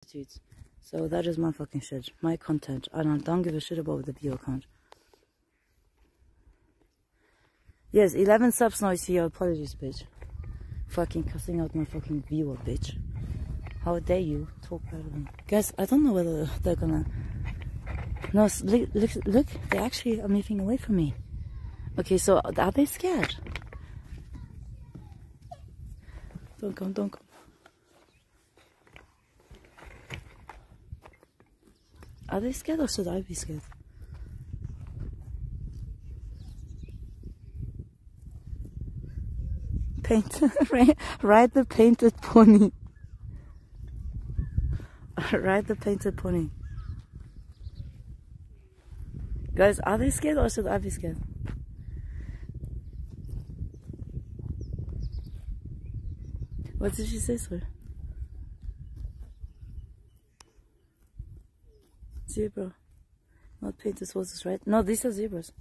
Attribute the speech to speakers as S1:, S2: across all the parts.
S1: prostitutes. So that is my fucking shit. My content. I don't give a shit about the view count. Yes, 11 subs now. I See your apologies, bitch. Fucking cussing out my fucking viewer, bitch. How dare you talk better than guys? I don't know whether they're gonna. No, look, look, look! They actually are moving away from me. Okay, so are they scared? Don't come, don't come. Are they scared or should I be scared? Paint, ride the painted pony. ride the painted pony. Guys, are they scared or should I be scared? What did she say, sir? Zebra. Not painted horses, right? No, these are zebras.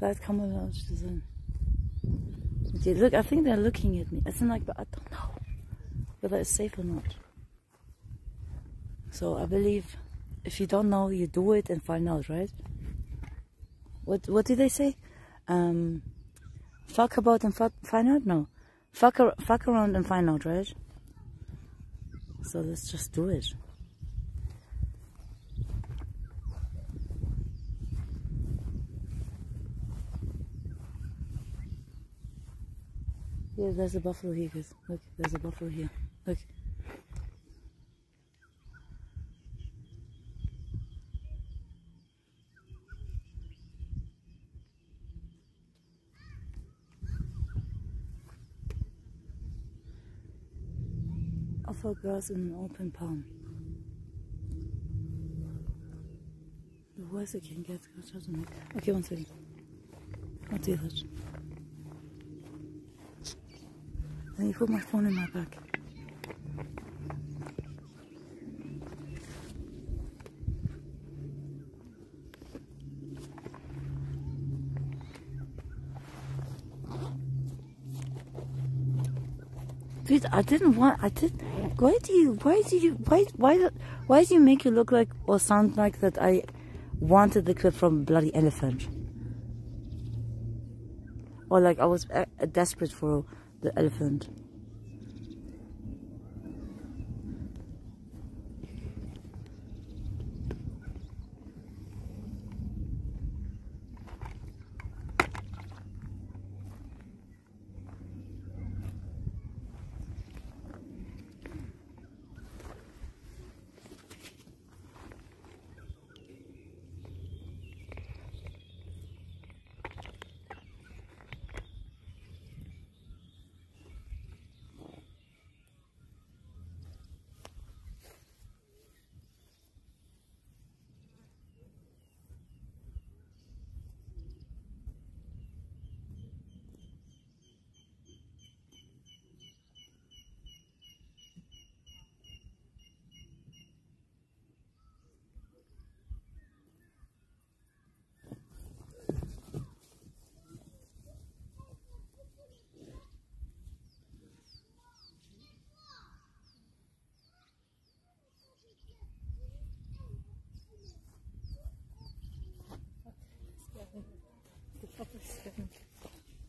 S1: That camouflage design. Okay, look, I think they're looking at me. It's like, but I don't know whether it's safe or not. So I believe if you don't know, you do it and find out, right? What What did they say? Um, fuck about and find out? No, fuck fuck around and find out, right? So let's just do it. Yeah, there's a buffalo here, guys. Look, there's a buffalo here. Look. Offer grass in an open palm. The worst I can get, Okay, one second. I'll do that. Let me put my phone in my bag. Dude, I didn't want. I didn't. Why do you? Why do you? Why? Why? Why do you make it look like or sound like that? I wanted the clip from bloody elephant, or like I was uh, desperate for the elephant.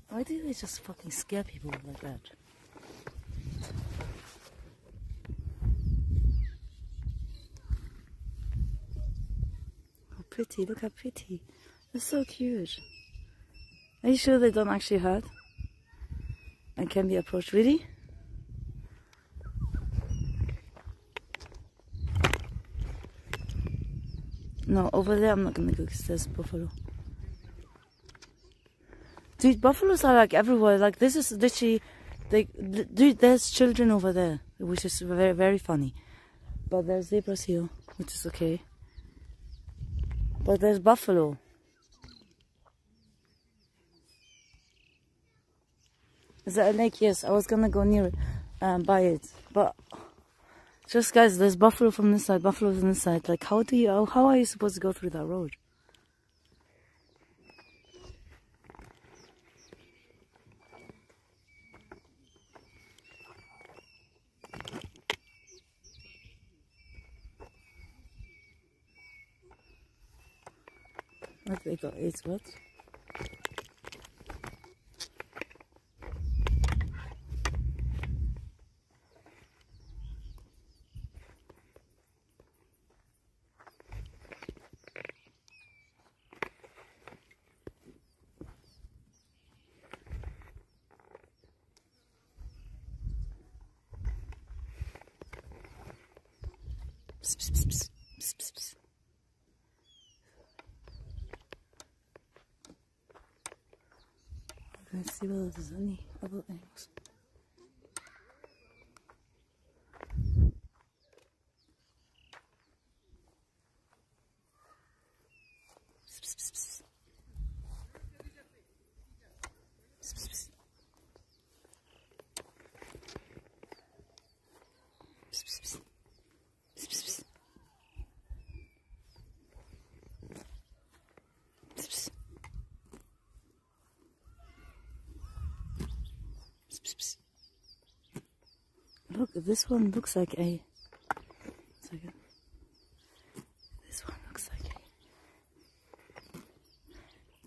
S1: Why do they just fucking scare people like that? How pretty, look how pretty. They're so cute. Are you sure they don't actually hurt? And can be approached, really? No, over there I'm not gonna go because there's buffalo. Dude, buffaloes are like everywhere. Like this is literally, they, dude, there's children over there, which is very, very funny. But there's zebras here, which is okay. But there's buffalo. Is that a lake? Yes, I was gonna go near it, um, by it, but just guys, there's buffalo from this side, buffalo from this side. Like, how do you, how are you supposed to go through that road? They got eight what? suppose there's any other things. Psst, psst, psst. Look, this one looks like a. Second. This one looks like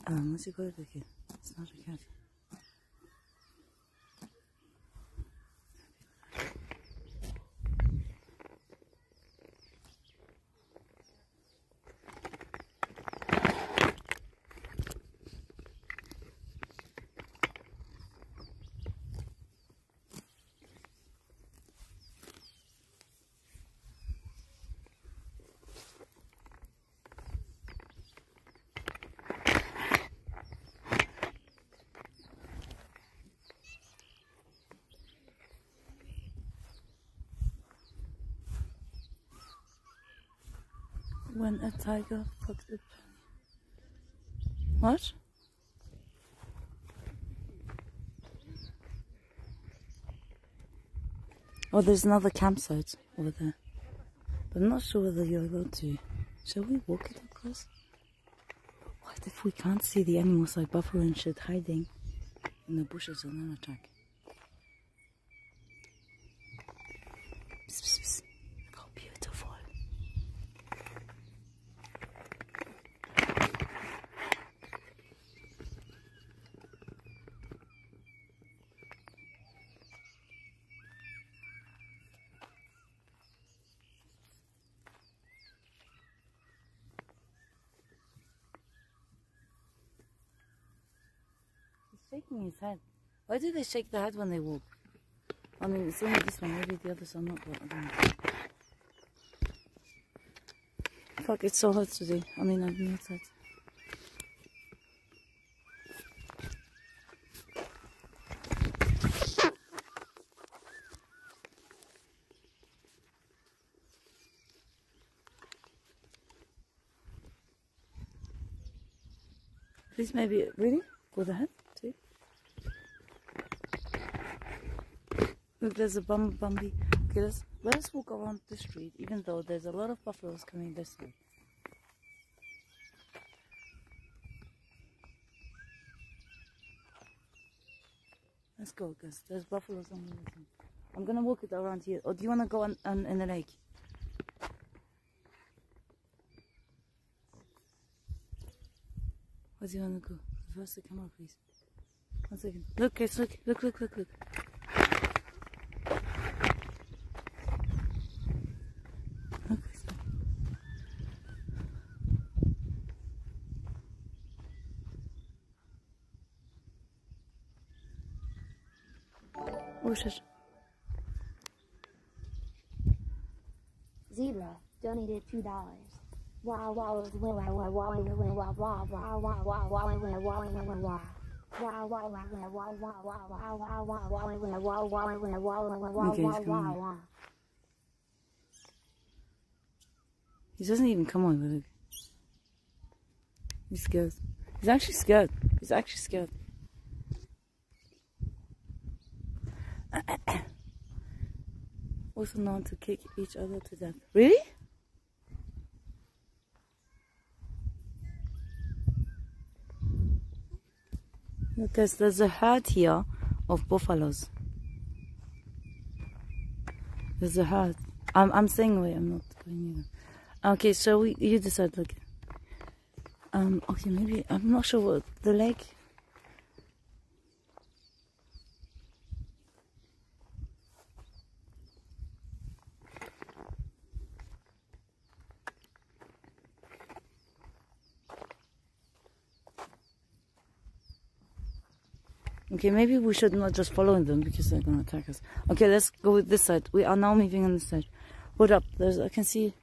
S1: a. Um, what's it called again? It's not a cat. When a tiger penny. What? Oh, there's another campsite over there. But I'm not sure whether you're allowed to. Shall we walk it across? What if we can't see the animals like buffalo and shit hiding in the bushes and then attack? Psst, psst, psst. Look how beautiful. He's shaking his head. Why do they shake their head when they walk? I mean, it's only this one. Maybe the others are not, but. Fuck, it's so hot today. I mean, I'm outside. Please, maybe, really? Go ahead, too? Look, there's a bum bumby. Okay, let's, let us walk around the street, even though there's a lot of buffaloes coming this way. Let's go, guys. There's buffaloes on the side. I'm gonna walk it around here. Or do you wanna go on, on in the lake? Where do you wanna go? Reverse the camera, please. One second. Look, guys, look, look, look, look. Look, guys, look. Oh.
S2: Zebra donated two dollars. Wow wow wow
S1: He doesn't even come on, look. He's scared. He's actually scared. He's actually scared. Also known to kick each other to death. Really? Because there's a herd here of buffaloes. There's a herd. I'm, I'm staying away. I'm not going near them. Okay, so we, you decide. Look, Um, okay, maybe I'm not sure what the lake. Okay, maybe we should not just follow them because they're gonna attack us. Okay, let's go with this side. We are now moving on this side. Hold up, there's I can see.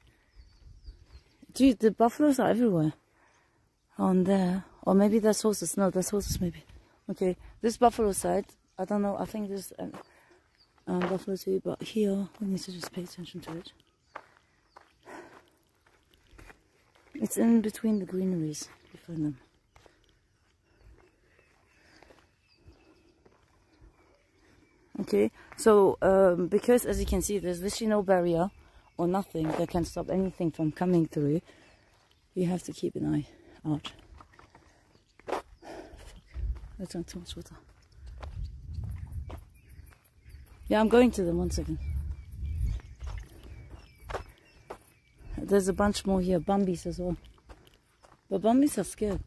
S1: Dude, the buffaloes are everywhere. On there, or maybe there's horses. No, there's horses maybe. Okay, this buffalo side. I don't know. I think there's um, um, buffalo too, but here we need to just pay attention to it. It's in between the greeneries. You find them. Okay, so um, because as you can see, there's literally no barrier or nothing that can stop anything from coming through, you have to keep an eye out. Fuck. I too much water. Yeah, I'm going to them, one second. There's a bunch more here, Bumbies as well. But Bumbies are scared.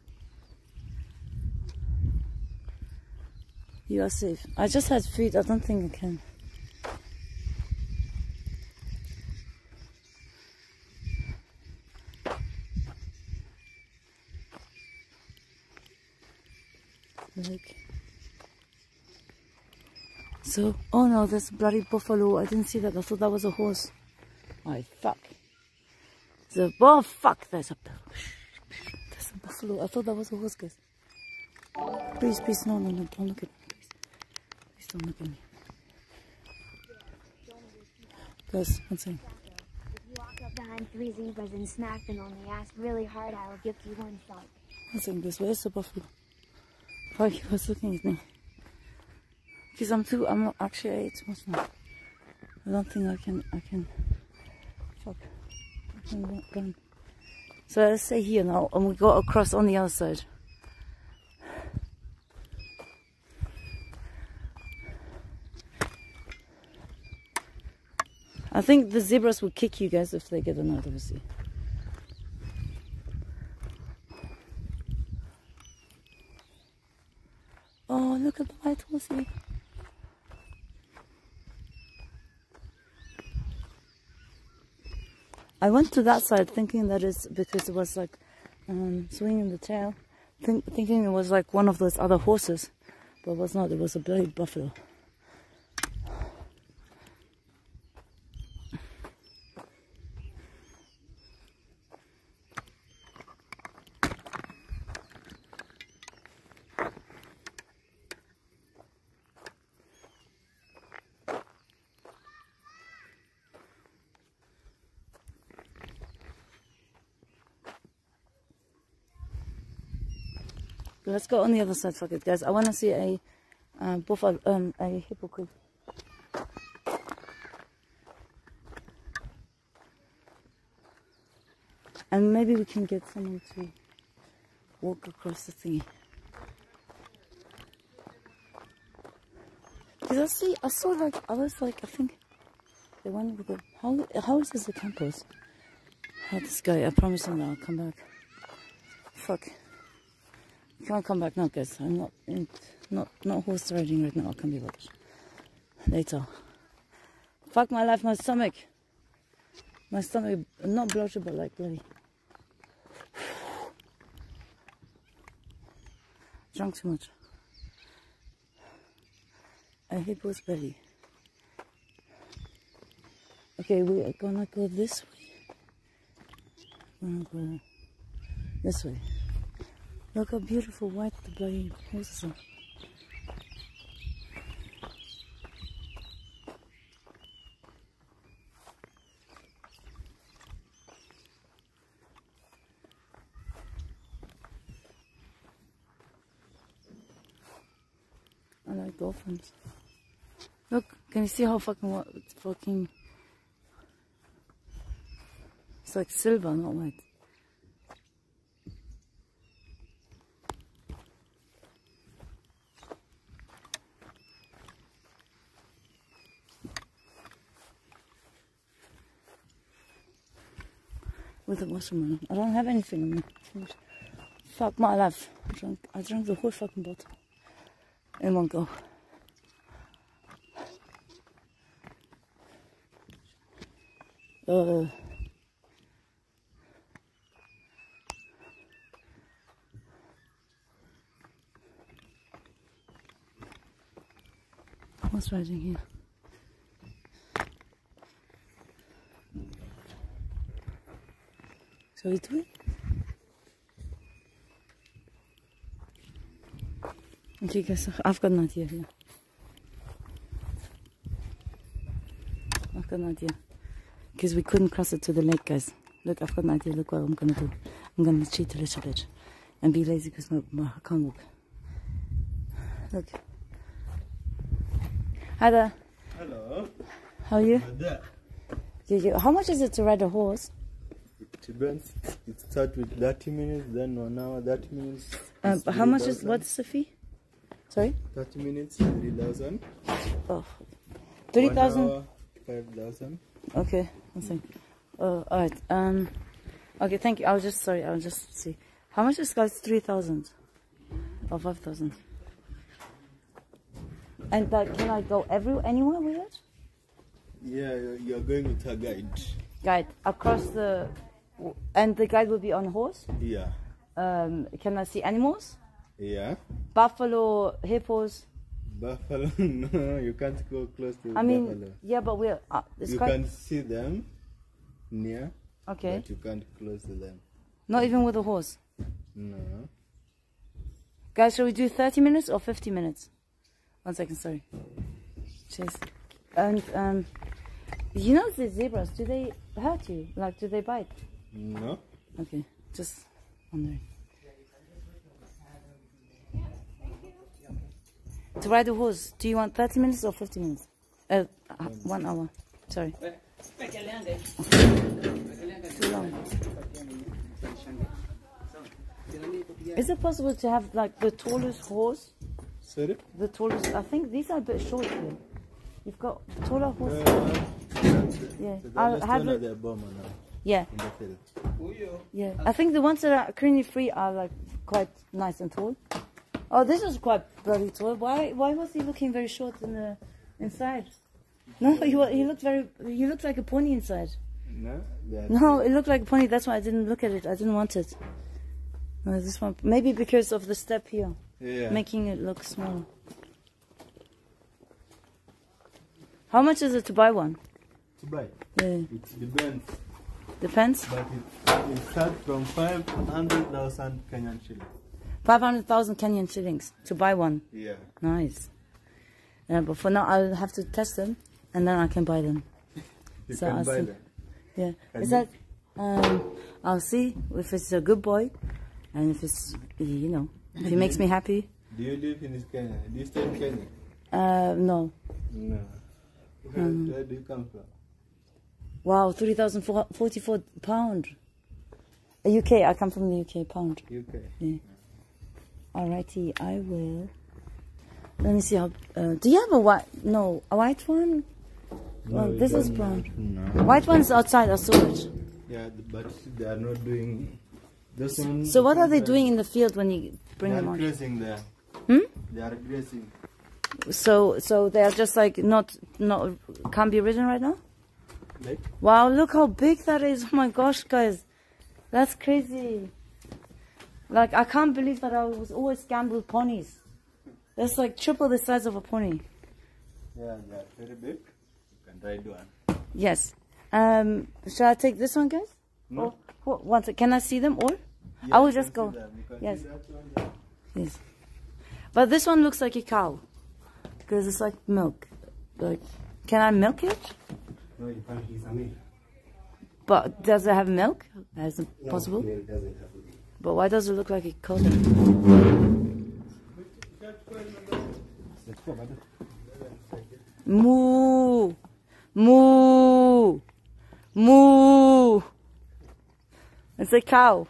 S1: You are safe. I just had food. I don't think I can. Like. So, oh no, there's a bloody buffalo. I didn't see that. I thought that was a horse. Oh, fuck. The, oh, fuck, there's a, there's a buffalo. I thought that was a horse, guys. Please, please, no, no, no, don't look at. Don't look at me. Guys, one second.
S2: If you walk up behind three zebras and smack them on the ass really hard, I will give you one shot.
S1: One second, guys. Where's the buffalo? Why he was looking at me. Because I'm too, I'm actually I ate too much now. I don't think I can, I can, fuck. I can run. So let's stay here now and we go across on the other side. I think the zebras will kick you guys if they get another obviously. Oh, look at the white horsey. I went to that side thinking that it's because it was like um, swinging the tail, think, thinking it was like one of those other horses, but it was not. It was a bloody buffalo. Let's go on the other side, fuck it, guys. I want to see a uh, buffalo, um, a hypocrite. And maybe we can get someone to walk across the thingy. Because I see, I saw like, I was like, I think the one with the, how, how is this the campus? Oh, this guy, I promise him I'll come back. Fuck. I can't come back now, guys. I'm not in, not not horse riding right now. I can be bothered. Later. Fuck my life, my stomach. My stomach not bloated, but like bloody. Drunk too much. I A hippo's belly. Okay, we are gonna go this way. We're gonna go this way. Look how beautiful white the bloody horses are. I like dolphins. Look, can you see how fucking what it's fucking it's like silver, not white. With a watermelon. I don't have anything on me. Fuck my life. I drank, I drank the whole fucking bottle in one go. Uh, what's writing here? Shall we do it? Okay, guys, I've got an idea here. I've got an idea. Because we couldn't cross it to the lake, guys. Look, I've got an idea. Look what I'm gonna do. I'm gonna cheat a little bit and be lazy because my, my, I can't walk. Look. Hi there.
S3: Hello.
S1: How are you? How much is it to ride a horse?
S3: It starts with 30 minutes, then one hour, 30 minutes.
S1: But how much is
S3: 3,000.
S1: what's the fee? Sorry.
S3: 30 minutes, 3,000.
S1: Oh, three
S3: One
S1: thousand.
S3: hour, 5,000.
S1: Okay, second. Oh, all right. Um, okay, thank you. I was just sorry. I was just see. How much is guys? Three thousand or five thousand? And like, can I go every anywhere with it?
S3: Yeah, you're- you're going with a guide.
S1: Guide across the, and the guide will be on horse.
S3: Yeah.
S1: Um, can I see animals?
S3: Yeah.
S1: Buffalo, hippos.
S3: Buffalo, no, you can't go close to
S1: I mean,
S3: buffalo.
S1: yeah, but we're. Uh,
S3: You
S1: quite
S3: can see them near,
S1: okay.
S3: but you can't close to them.
S1: Not even with a horse.
S3: No.
S1: Guys, shall we do 30 minutes or 50 minutes? One second, sorry. Cheers. And, um, you know the zebras, do they hurt you? Like, do they bite?
S3: No.
S1: Okay, just wondering. To ride a horse, do you want 30 minutes or 50 minutes? Uh, uh, one hour. Sorry. Too long. Is it possible to have like the tallest horse?
S3: Sorry?
S1: The tallest. I think these are a bit short here. You've got taller horses.
S3: Uh,
S1: yeah. I'll have it.
S3: Of the bomber now
S1: Yeah.
S3: in the field.
S1: Yeah. I think the ones that are currently free are like quite nice and tall. Oh, this is quite bloody tall. Why? Why was he looking very short in the inside? No, he he looked very. He looked like a pony inside.
S3: No. they
S1: No, it looked like a pony. That's why I didn't look at it. I didn't want it. No, this one maybe because of the step here,
S3: Yeah.
S1: making it look small. How much is it to buy one?
S3: to buy.
S1: Yeah,
S3: It depends,
S1: depends.
S3: but it, it starts from 500,000 Kenyan shillings.
S1: Five hundred thousand Kenyan shillings to buy one.
S3: Yeah.
S1: Nice. Yeah, but for now I'll have to test them, and then I can buy them.
S3: You
S1: So
S3: can
S1: I
S3: buy
S1: see.
S3: them.
S1: Yeah. Is that? Um, I'll see if it's a good boy, and if it's you know if he makes me happy.
S3: Do you live in Kenya? Do you stay in Kenya?
S1: Uh, no.
S3: No. Where,
S1: Hmm.
S3: where do you come from?
S1: Wow, three thousand forty-four pound. UK. I come from the UK. Pound.
S3: UK. Yeah.
S1: Alrighty, I will. Let me see how. Uh, do you have a white? No, a white one. Well,
S3: we
S1: this is brown.
S3: No.
S1: White one's outside. I saw it.
S3: Yeah, but they are not doing. This one.
S1: So what are they doing in the field when you bring them?
S3: They
S1: them
S3: are grazing there.
S1: Hmm?
S3: They are grazing.
S1: So so they are just like not not can't be ridden right now. Wow, look how big that is! Oh my gosh, guys, that's crazy. Like I can't believe that I was always with ponies. That's like triple the size of a pony.
S3: yeah, they are very big. You can ride one.
S1: Yes. Um, shall I take this one, guys?
S3: No.
S1: Or, one sec- can I see them all?
S3: Yeah,
S1: I will just go.
S3: see them. You can
S1: Yes.
S3: see that one there.
S1: Yes. But this one looks like a cow. Because it's like milk. Like, can I milk it?
S4: No, you can't use a milk.
S1: But does it have milk? That's
S4: No,
S1: possible.
S4: doesn't have milk.
S1: But why does it look like a cow?
S4: Let's go, brother.
S1: Moo! Moo! Moo! It's a cow.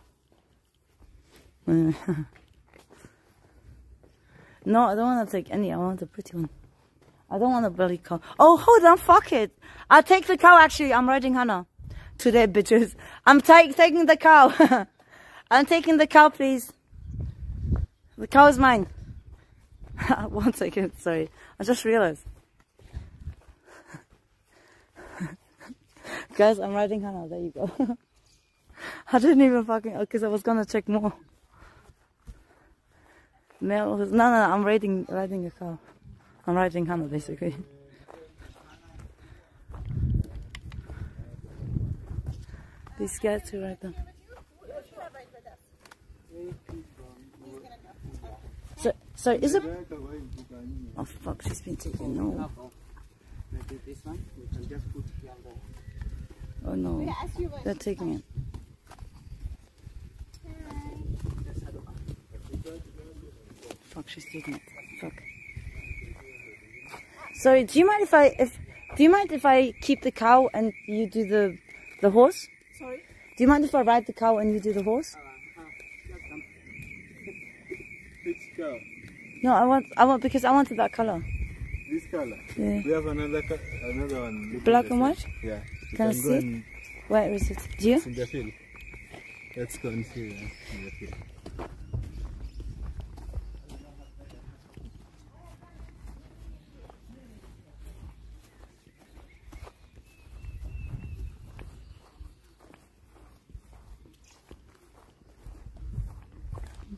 S1: no, I don't want to take any. I want a pretty one. I don't want a bloody cow. Oh, hold on, fuck it. I'll take the cow actually. I'm riding Hannah. Today, bitches. I'm ta- taking the cow. I'm taking the cow, please. The cow is mine. One second, sorry. I just realized. Guys, I'm riding Hannah. There you go. I didn't even fucking oh, because I was gonna check more. No, no, no, I'm riding riding a cow. I'm riding Hannah basically. These guys who ride them. So, so is it? Oh fuck, she's been taken. No. Oh no. They're taking it. Fuck, she's taking it. Fuck. Sorry, do you mind if I if do you mind if I keep the cow and you do the the horse?
S5: Sorry?
S1: Do you mind if I ride the cow and you do the horse?
S3: Which cow?
S1: No, I want I want because I wanted that color.
S3: This color.
S1: Yeah.
S3: We have another another one.
S1: Black and white?
S3: Yeah. You
S1: Can I
S3: go
S1: see? Where is it? Do you?
S3: It's in the field. Let's go and see yeah, in the field.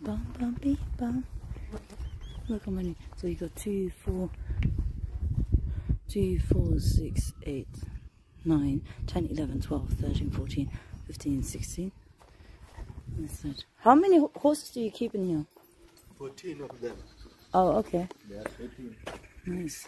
S1: Bum bum. Look how many. So you got two, four, two, four, six, eight, nine, ten, eleven, twelve, thirteen, fourteen, fifteen, sixteen. That's it. How many horses do you keep in here?
S3: 14 of them.
S1: Oh, okay.
S3: Are 18.
S1: Nice.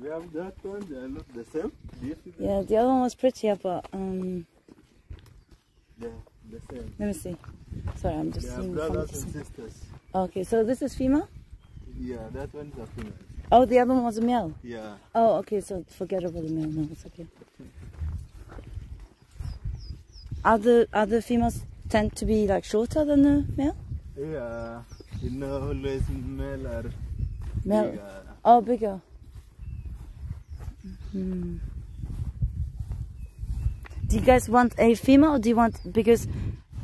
S3: We have that one, they are not the same.
S1: Yeah, the other one was prettier, but um,
S3: are the same.
S1: let me see. Sorry, I'm just
S3: They are brothers and sisters.
S1: Okay, so this is female.
S3: Yeah, that one is a female.
S1: Oh, the other one was a male.
S3: Yeah.
S1: Oh, okay, so forget about the male. No, it's okay. Other other females tend to be like shorter than the male.
S3: Yeah. You know, always male are
S1: Male.
S3: bigger.
S1: Oh, bigger. Hmm. Do you guys want a female or do you want because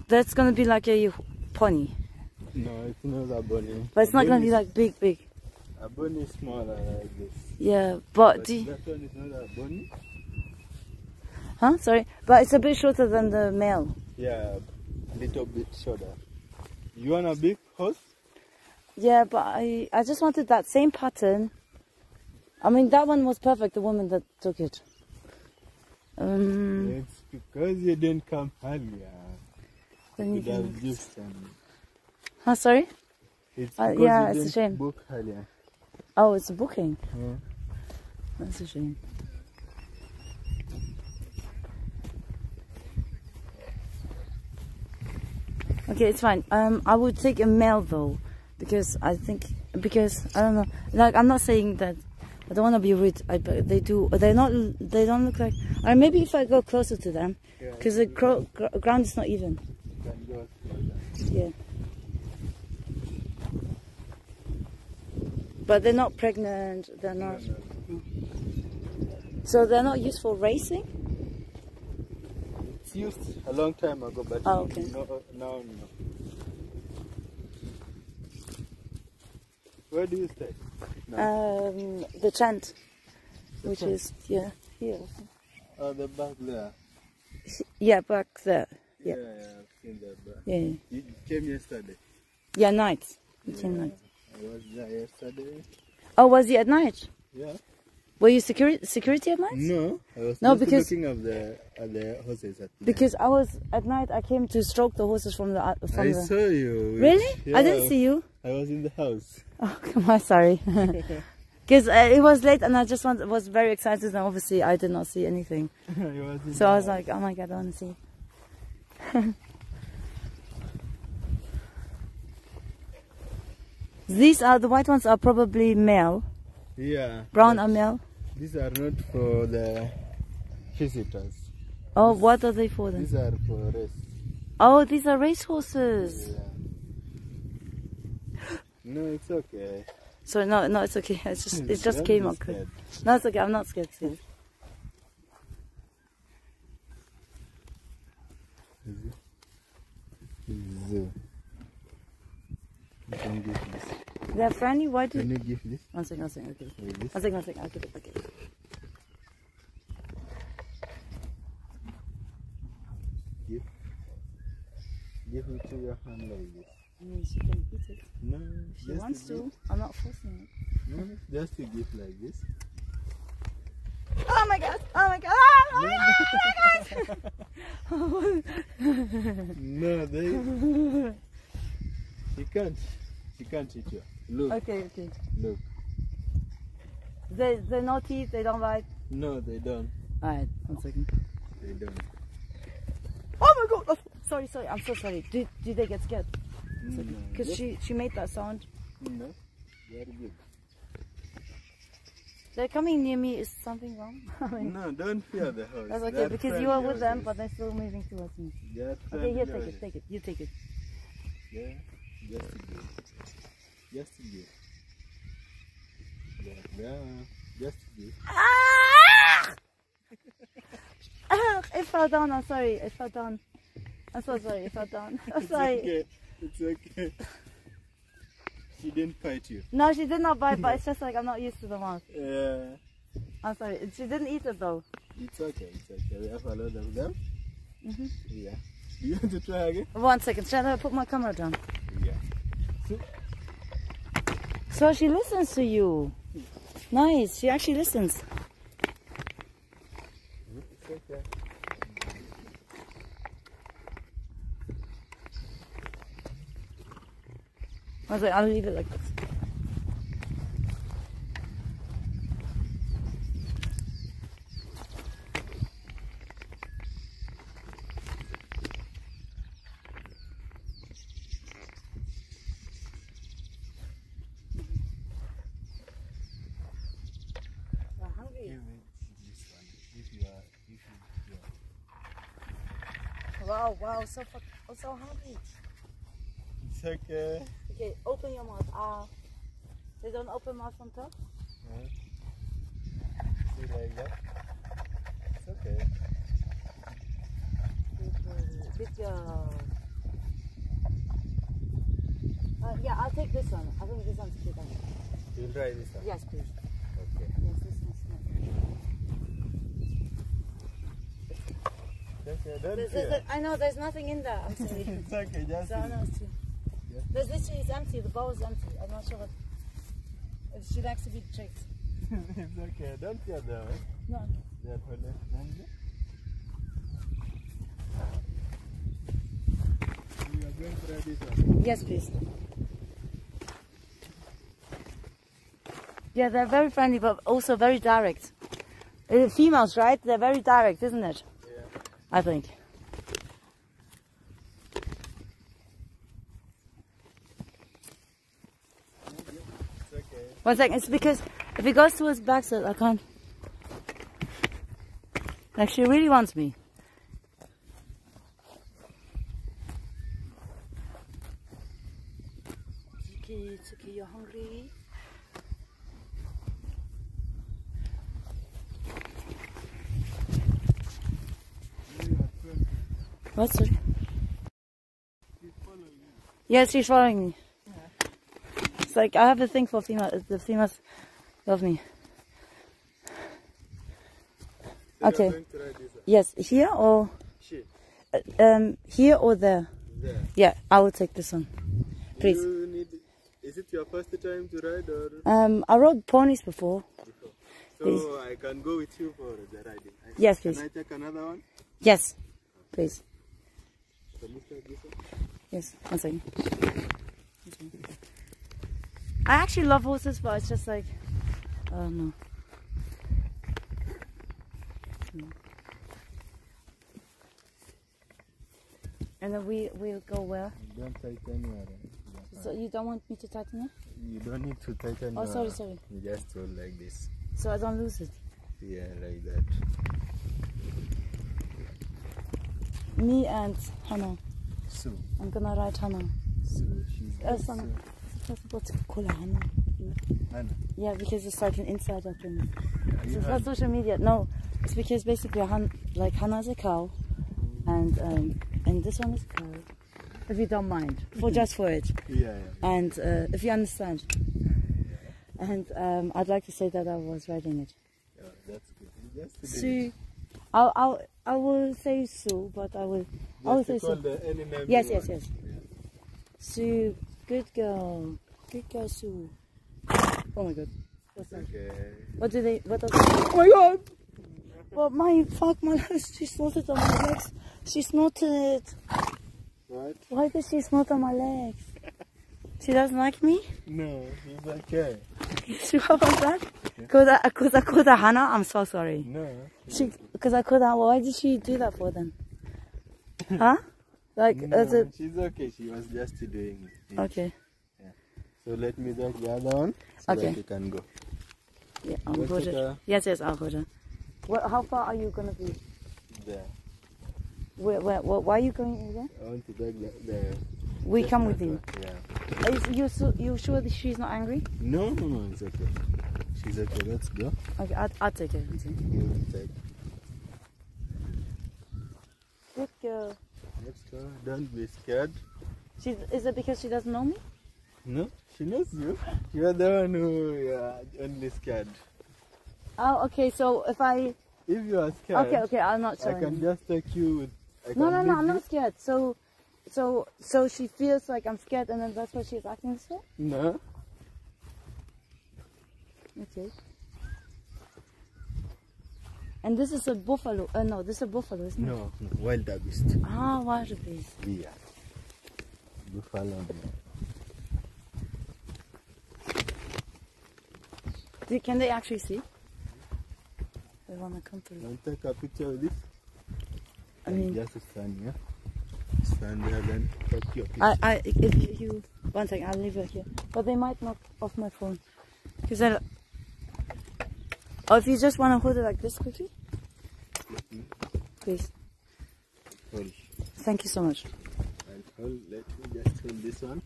S1: that's gonna be like a pony,
S3: No, it's not a bunny.
S1: but it's
S3: A
S1: not gonna be like big, big.
S3: A bunny is smaller like this.
S1: Yeah, but
S3: But
S1: do you,
S3: that one is not a bunny.
S1: huh? Sorry, but it's a bit shorter than the male.
S3: Yeah, a little bit shorter. You want a big horse?
S1: Yeah, but I I just wanted that same pattern. I mean, that one was perfect. The woman that took it. Um,
S3: It's because you didn't come earlier.
S1: then
S3: You could have just um,
S1: Huh? Sorry.
S3: It's
S1: Uh, yeah, it's a shame.
S3: book earlier.
S1: Oh, it's a booking.
S3: Yeah.
S1: That's a shame. Okay, it's fine. Um, I would take a male though, because I think because I don't know. Like I'm not saying that I don't want to be rude. I, but they do. They're not. They don't look like. Or maybe if I go closer to them, because the gro- gr- ground is not even.
S3: you can go further.
S1: Yeah. But they're not pregnant. They're not. So they're not used for racing.
S3: It's used a long time ago, but
S1: Oh, okay.
S3: no, uh, now no. Where do you stay? No.
S1: Um, the tent, which
S3: tent?
S1: is yeah here.
S3: oh, the back there.
S1: Yeah, back there.
S3: Yeah,
S1: Yeah.
S3: yeah, I've seen that. But
S1: Yeah, yeah.
S3: you came yesterday.
S1: Yeah, night. Came
S3: Yeah,
S1: night.
S3: I was there yesterday.
S1: Oh, was he at night?
S3: Yeah.
S1: Were you security security at night?
S3: No, I was
S1: No, because-
S3: looking at the at the horses at night.
S1: Because I was at night. I came to stroke the horses from the uh, from
S3: I
S1: the.
S3: saw you.
S1: Really? I didn't see you.
S3: I was in the house.
S1: Oh, come on, sorry. Because uh, it was late and I just want, was very excited and obviously I did not see anything. So I was
S3: house.
S1: like, oh my god, I want to see. These are the white ones are probably male.
S3: yeah.
S1: Brown are male.
S3: These are not for the visitors.
S1: Oh, what are they for then?
S3: These are for rest.
S1: Oh, these are race horses.
S3: Yeah. No, it's okay.
S1: Sorry, no, no, it's okay. It's just, it just came up
S3: scared.
S1: No, it's okay. I'm not scared. Scared.
S3: Is it? Zoo. You give this.
S1: They're friendly. Why do?
S3: Can you give this?
S1: One second. One second. Okay. One second. One second. I'll give it. Okay.
S3: Give. Give it to your hand like this.
S1: I mean, she can eat it
S3: No,
S1: if she wants
S3: to.
S1: I'm not forcing it.
S3: No, just to give like this.
S1: Oh my god! Oh my god! Oh my god!
S3: Oh no, they. She can't. She can't eat you. Look,
S1: okay, okay.
S3: look.
S1: They they not teeth. They don't bite.
S3: No, they don't.
S1: All right. One second.
S3: They don't.
S1: Oh my god! Sorry, sorry. I'm so sorry. Did did they get scared? Because
S3: just-
S1: she she made that sound.
S3: No, very good.
S1: They're coming near me. Is something wrong? I mean,
S3: No, don't fear the horse.
S1: that's okay
S3: They're
S1: because you are with them, but they're still moving towards me.
S3: They're
S1: Okay, here, take it, take it. You take it.
S3: Yeah, just to give. Just to give. Yeah, yeah, just to give.
S1: Ah, it fell down. I'm sorry. It fell down. I'm so sorry. I fell down. I'm sorry.
S3: It's okay. It's okay. She didn't bite you.
S1: No, she did not bite, but it's just like I'm not used to the mouth.
S3: Yeah.
S1: I'm sorry. She didn't eat it though.
S3: It's okay. It's okay. We have a lot of them.
S1: Mhm.
S3: Yeah. Do you want to try again?
S1: One second. Shall I put my camera down?
S3: Yeah.
S1: So she listens to you. Nice. She actually listens.
S3: It's okay.
S1: I was like, I'll leave it like this. You're hungry?
S3: Give it this one. If you are, if you, yeah.
S1: Wow, wow, so fuck, I'm so hungry.
S3: It's okay.
S1: Okay, open your mouth. Ah, they don't open mouth on top.
S3: Huh? See like that? It's okay.
S1: Good girl. Good girl. Uh, yeah, I'll take this one. I think this one's.
S3: You'll try this one.
S1: Yes, please.
S3: Okay.
S1: Yes, this one's nice.
S3: Okay, don't
S1: There's,
S3: fear.
S1: there's, I know there's nothing in there. I'm sorry.
S3: it's okay, just
S1: so I know it's too.
S3: Yeah.
S1: There's literally it's empty. The bowl is empty. I'm not sure what. It should actually be checked.
S3: it's okay. Don't fear them. Eh?
S1: No.
S3: They're honest. friendly. You are going to try this one.
S1: Yes, please. Yeah, they're very friendly, but also very direct. Females, right? They're very direct, isn't it?
S3: Yeah.
S1: I think.
S3: It's okay.
S1: One second. It's because if it goes towards back, so I can't. Like she really wants me. You're hungry.
S3: You are friendly.
S1: What's it?
S3: She's following you.
S1: Yes, she's following me. It's like I have a thing for female. The females love me. Okay.
S3: You are going to try this one.
S1: Yes, here or uh, um here or there.
S3: There.
S1: Yeah, I will take this one. Please.
S3: Need, is it your first time to ride or
S1: Um, I rode ponies before.
S3: before?
S1: Please.
S3: So I can go with you for the riding. I-
S1: Yes,
S3: Can. I take another one?
S1: Yes, please.
S3: Can you take this one?
S1: Yes, one second. One second. I actually love horses, but it's just like, oh no. No. And then we we'll go where?
S3: Don't tighten eh?
S1: So you don't want me to tighten it?
S3: You don't need to tighten
S1: Oh,
S3: your-
S1: sorry, sorry.
S3: You just hold like this.
S1: So I don't lose it.
S3: Yeah, like that.
S1: Me and Hannah.
S3: So,
S1: I'm gonna ride Hannah.
S3: so she's
S1: Uh,
S3: like
S1: some,
S3: so.
S1: What's call her Hannah?
S3: Hannah.
S1: Yeah, because it's like an insider thing.
S3: Are
S1: It's not social media. No, it's because basically, Han, like Hannah's a cow, and um, and this one is a cow. If you don't mind, for just for it,
S3: Yeah, yeah.
S1: and uh, if you understand. And um, I'd like to say that I was writing it.
S3: yeah that's good. Just to do.
S1: Sue, I'll, I'll, I will say Sue, but I will, I will say
S3: to call
S1: Sue.
S3: the any name
S1: Yes, yes,
S3: want.
S1: yes. Sue, good girl, good girl, Sue. Oh my God, what's that?
S3: Okay.
S1: What do they? What does? Oh my God! Well, my fuck my legs. She snorted on my legs. She snorted.
S3: What?
S1: Why did she snort on my legs? She doesn't like me.
S3: No, he's okay.
S1: She was that? Cause I, cause I called her Hannah. I'm so sorry.
S3: No.
S1: She, cause I called her. Why did she do that for then? Huh? Like,
S3: no,
S1: as a,
S3: she's okay. She was just doing it.
S1: okay.
S3: So let me take the other one so
S1: Okay.
S3: that you can go.
S1: Yeah, I'll
S3: Go
S1: hold
S3: take
S1: it. Yes, yes, I'll hold it. What, how far are you gonna be?
S3: There.
S1: Where, where, where, why are you going in there?
S3: I want to take the. the
S1: We come with you.
S3: Yeah.
S1: Are you, you, su- you sure that she's not angry?
S3: No, no, no, it's okay. She's okay. Let's go.
S1: Okay, I'll, I'll take it.
S3: You take.
S1: Good girl.
S3: Let's go. Don't be scared.
S1: She, is it because she doesn't know me?
S3: No, she knows you. You're the one who yeah, only scared.
S1: Oh, okay. So if I,
S3: If you are scared,
S1: okay, okay, I'm not
S3: I can just take you with.
S1: No, no, no, I'm
S3: you.
S1: not scared. So, so, so she feels like I'm scared, and then that's why she's acting this way.
S3: No.
S1: Okay. And this is a buffalo. Uh, no, this is a buffalo, isn't it?
S3: No, no. Wild beast.
S1: Ah, wildebeest.
S3: Yeah. Buffalo.
S1: Do, can they actually see? They wanna come through.
S3: Want to take a picture of this?
S1: I mean,
S3: just stand here. Stand there, then take your picture.
S1: I, I, if you, one second, I'll leave it here. But they might knock off my phone. Cause I, or if you just wanna hold it like this quickly, please.
S3: Hold.
S1: Thank you so much.
S3: And hold. Let me just hold this one.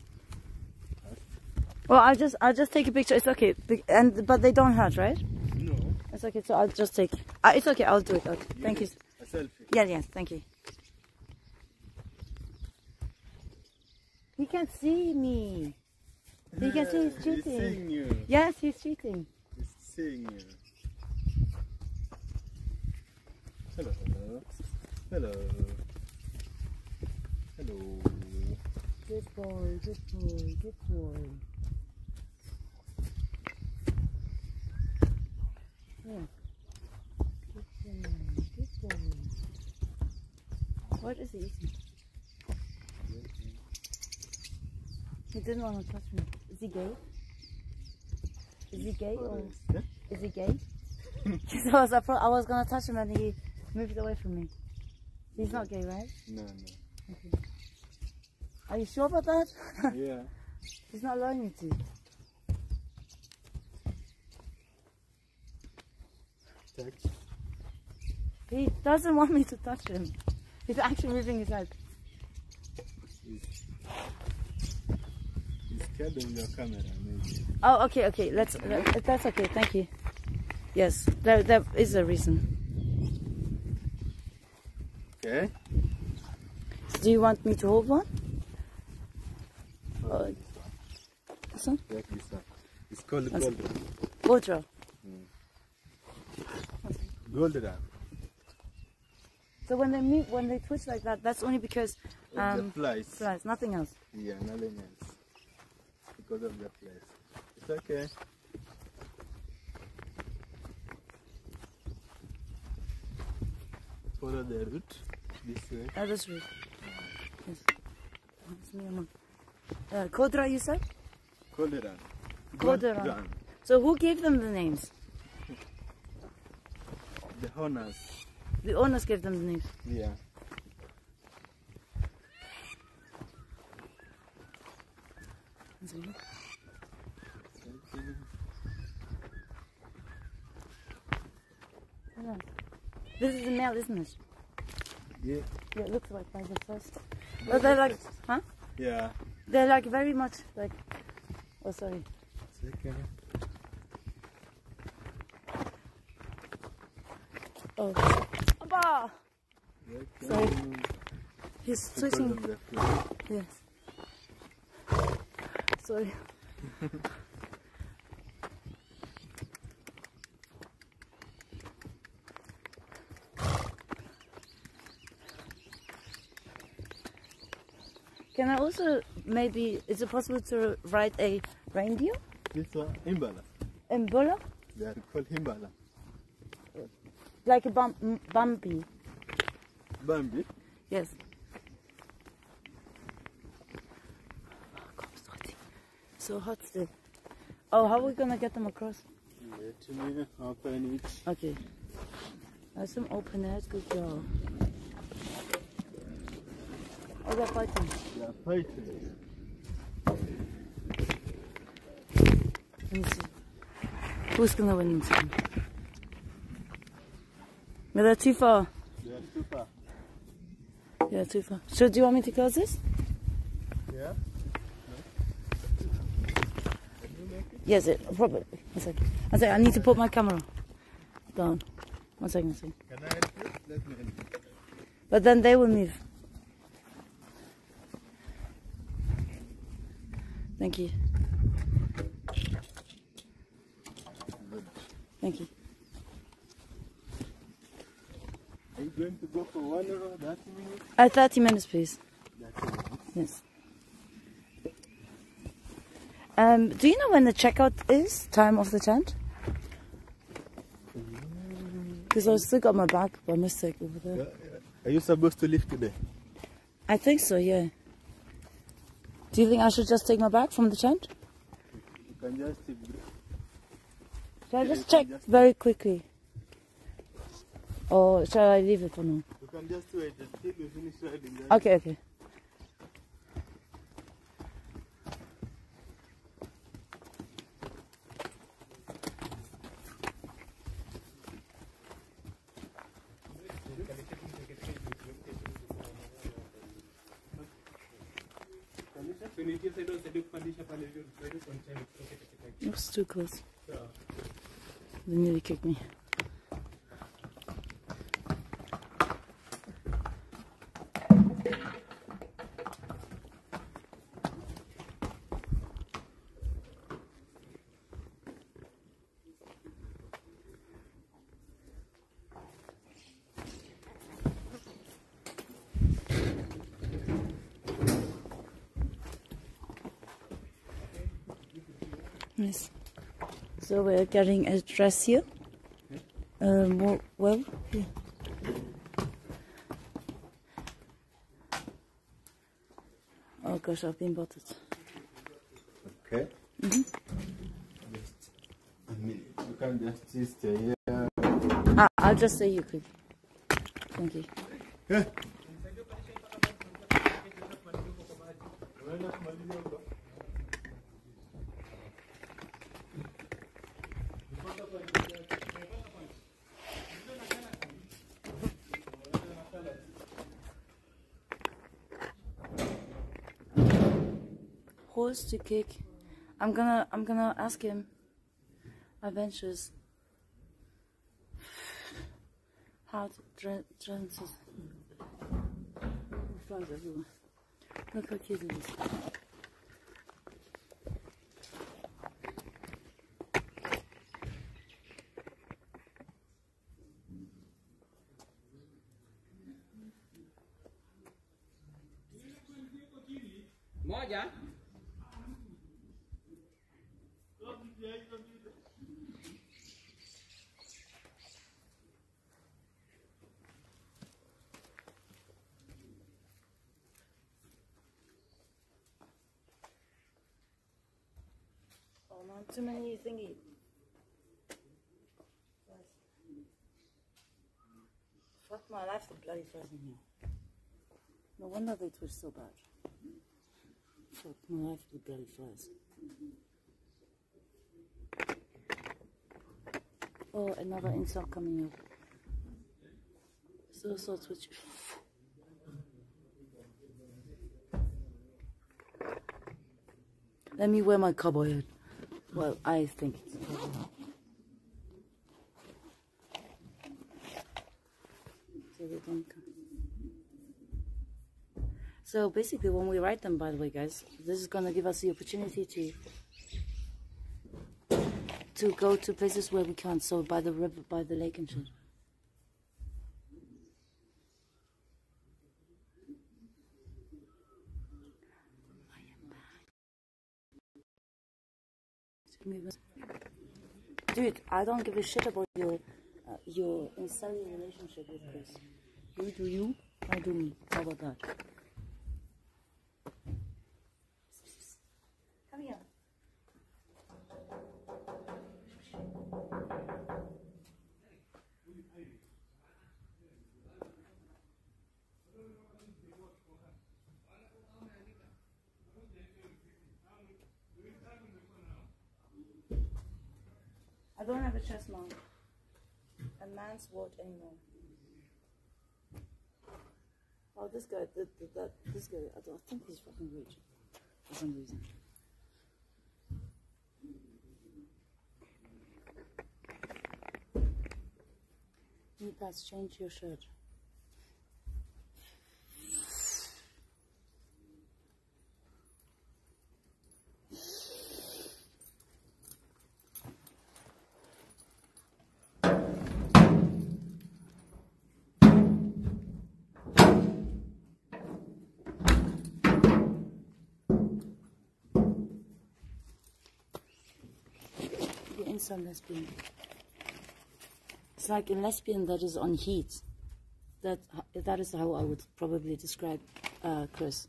S1: Well, I'll just, I'll just take a picture. It's okay. And but they don't hurt, right?
S3: No.
S1: It's okay. So I'll just take. Uh, it's okay. I'll do it. Okay. Thank you.
S3: A selfie.
S1: Yeah, yes. Thank you. He can't see me. He can see he's cheating.
S3: He's seeing you.
S1: Yes, he's cheating.
S3: He's seeing you. Hello. Hello. Hello.
S1: Good boy. Good boy. Good boy. Yeah. Good boy. Good boy. What is he eating? He didn't want to touch me. Is he gay? Is he gay or is he gay? Because I was I was gonna touch him and he moved away from me. He's not gay, right?
S3: No, no.
S1: Are you sure about that?
S3: Yeah.
S1: He's not allowing me to.
S3: Touch.
S1: He doesn't want me to touch him. He's actually moving his head.
S3: He's, he's scared of your camera, maybe.
S1: Oh, okay, okay. Let's. That, that's okay. Thank you. Yes, there, there is a reason.
S3: Okay.
S1: Do you want me to hold one? Uh,
S3: this one. Take this one. It's called
S1: That's-
S3: gold.
S1: Ultra.
S3: Golden.
S1: So when they move, when they twitch like that, that's only because
S3: Um, flies.
S1: flies, nothing else.
S3: Yeah, nothing else. Because of the flies. It's okay. Follow the route this way.
S1: Oh, that's right. Yes. That's me, Mama. Uh, Kodra, you said?
S3: Golden.
S1: Golden. So who gave them the names?
S3: The honors.
S1: The owners gave them the names.
S3: Yeah.
S1: Yeah. This is a male, isn't it?
S3: Yeah.
S1: Yeah, it looks like the first. But they're like, huh?
S3: Yeah.
S1: They're like very much like. Oh, sorry.
S3: It's Second.
S1: Oh. Abba! Sorry. He's switching. Yes. Sorry. Can I also maybe is it possible to ride a reindeer
S3: This one, Himbala.
S1: in Bula?
S3: They are called Himbala.
S1: Like a bum- bumpy.
S3: Bambi.
S1: Yes. So hot still. Oh, how are we gonna get them across?
S3: Let me open it.
S1: Okay. That's some open air. Good job. They're fighting.
S3: They are fighting.
S1: Let me see. Who's gonna win this one? No, they're too far.
S3: They are super.
S1: Yeah, too far. So, do you want me to close this?
S3: Yeah.
S1: Yes, it probably. One second. One second. I need to put my camera down. One second. One second.
S3: Can I help you? Let me help you.
S1: But then they will move. Thank you. Thank you.
S3: Are you going to go for one hour, 30 minutes?
S1: Uh, 30 minutes, please.
S3: That's it.
S1: Yes. Um, do you know when the checkout is? Time of the tent? Because I still got my bag by mistake over there.
S3: Are you supposed to leave today?
S1: I think so, yeah. Do you think I should just take my bag from the tent?
S3: You can just take
S1: Shall I just check
S3: just-
S1: very quickly? Or shall I leave it for now?
S3: You can just wait until you finish riding.
S1: Okay, okay. Too close. They nearly kicked me. Yes. So we're getting a dress here. Um, well, yeah. Oh gosh, I've been bottled.
S3: Okay. Just a minute. You can just stay here.
S1: Ah, I'll just say you quick. Thank you.
S3: Yeah.
S1: To kick. I'm gonna, I'm gonna ask him. Adventures. How to tra- transit. Look how cute it is. Too many thingy. Fuck my life, the bloody flies in here. No wonder they twitch so bad. Fuck my life, the bloody flies. Oh, another insult coming up. So, so twitchy. Let me wear my cowboy hat. Well, I think it's probably. So. So basically, when we write them, by the way, guys, this is gonna give us the opportunity to to go to places where we can't. So by the river, by the lake and shit. Dude, I don't give a shit about your uh, your insanity relationship with Chris. You do you, I do me. How about that? Don't have a chest mount. A man's word anymore. Oh, this guy, that, this guy, I, don't, I think he's fucking rich for some reason. Nipas, change your shirt. The inside lesbian. It's like a lesbian that is on heat. That that is how I would probably describe uh, Chris.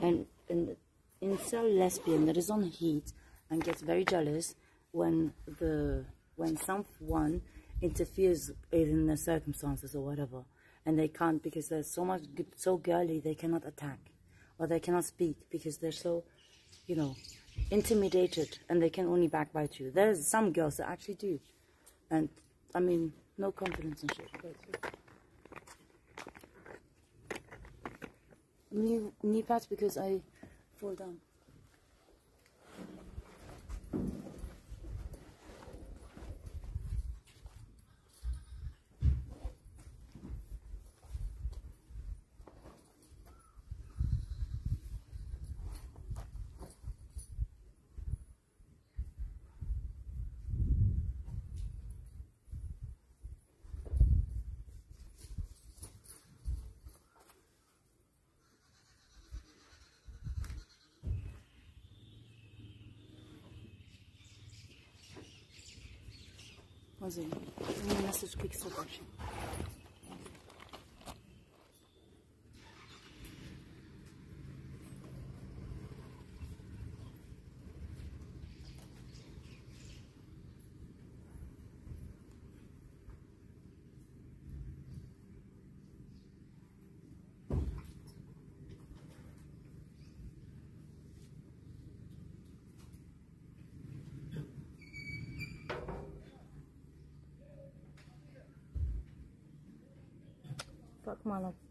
S1: And an incel lesbian that is on heat and gets very jealous when the when someone interferes in the circumstances or whatever, and they can't because they're so much so girly they cannot attack or they cannot speak because they're so, you know, intimidated and they can only backbite you. There's some girls that actually do, and I mean, no confidence and shit. Knee, knee pads because I fall down. One second. Let me message quick stop bakmalık.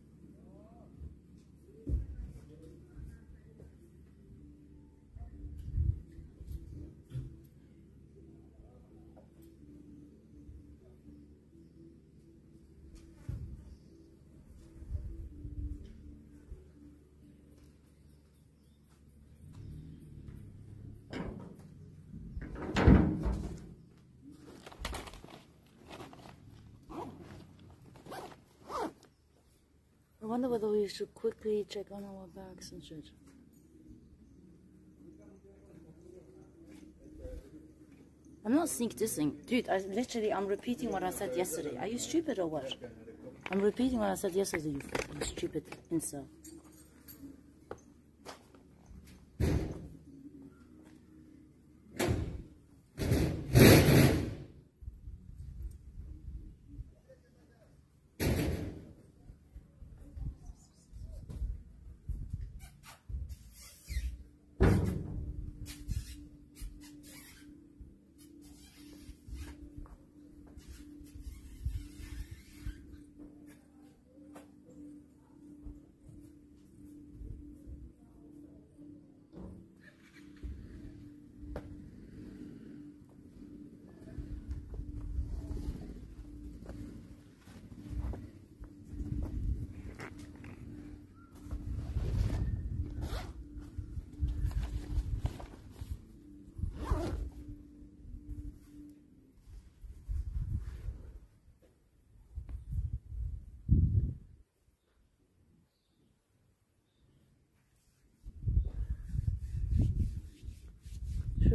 S1: Wonder whether we should quickly check on our bags and shit. I'm not sneak dissing. Dude, I literally, I'm repeating what I said yesterday. Are you stupid or what? I'm repeating what I said yesterday, you stupid incel.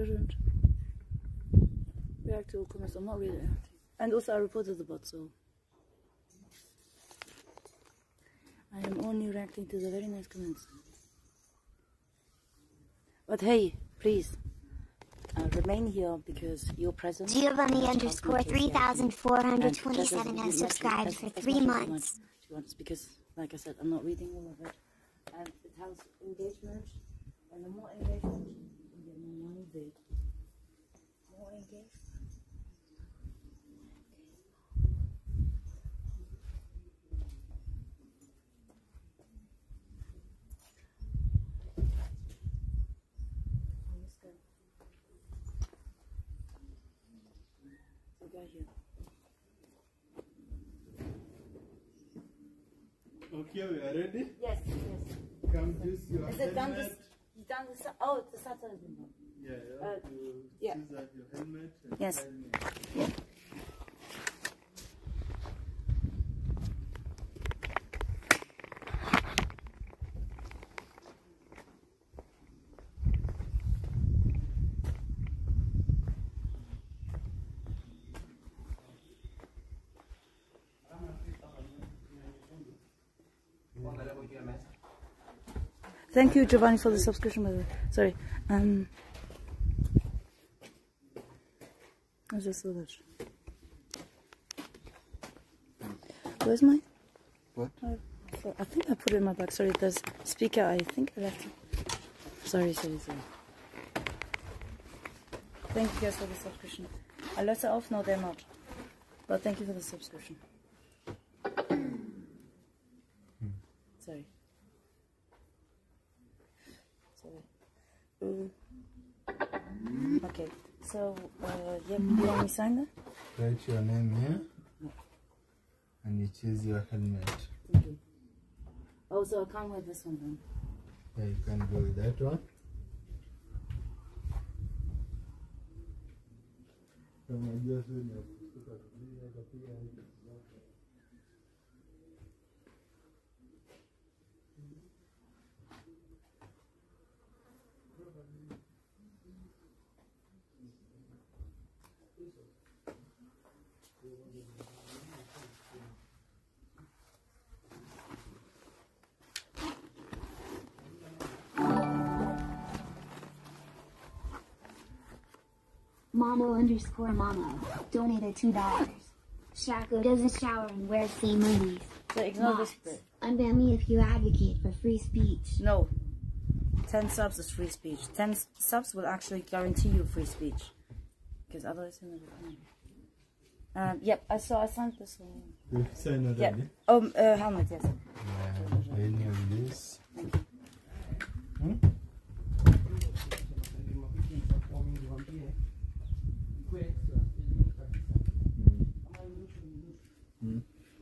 S1: Didn't react to all comments. I'm not really reacting. And also, I reported the bot, so. I am only reacting to the very nice comments. But hey, please, uh, remain here because your presence.
S2: Giovanni underscore
S1: me to react to you. And that
S2: 3427
S1: doesn't
S2: has subscribed for three
S1: much as you want,
S2: months.
S1: To be honest, because like I said, I'm not reading all of it, and it has engagement, and the more engagement, The more engagement. This guy. The guy here.
S3: Okay, we are ready.
S1: Yes, yes.
S3: Come this your
S1: Is it done this? This? Oh, the done.
S3: Yeah, you
S1: Uh,
S3: have to
S1: yeah.
S3: choose your helmet
S1: Yes.
S3: helmet.
S1: Thank you, Giovanni, for the subscription. By the way, sorry. Um, I just saw that. Where's my?
S3: What?
S1: Oh, I think I put it in my bag. Sorry, there's speaker. I think I left it. Sorry, sorry, sorry. Thank you guys for the subscription. I let it off. No, they're not. But thank you for the subscription. Sorry. Sorry. Mm. Okay. So, uh, yeah, you want me to sign that?
S3: Write your name here and you choose your helmet.
S1: Thank you. Oh, so I can't wear this one then.
S3: Yeah, you can go with that one. Unajua sio ni ya kushtuka kulia, akapiga hivi.
S2: Momo underscore Momo donated two dollars. Shako doesn't shower and wears same movies.
S1: So ignore
S2: Mods,
S1: this bit.
S2: unban me if you advocate for free speech.
S1: No. 10 subs is free speech. 10 subs will actually guarantee you free speech. Because otherwise you'll never come. Um, yep, I saw, I signed this one.
S3: You sign
S1: Yep.
S3: already?
S1: Oh, uh, helmet, yes.
S3: Yeah, any of this. Wako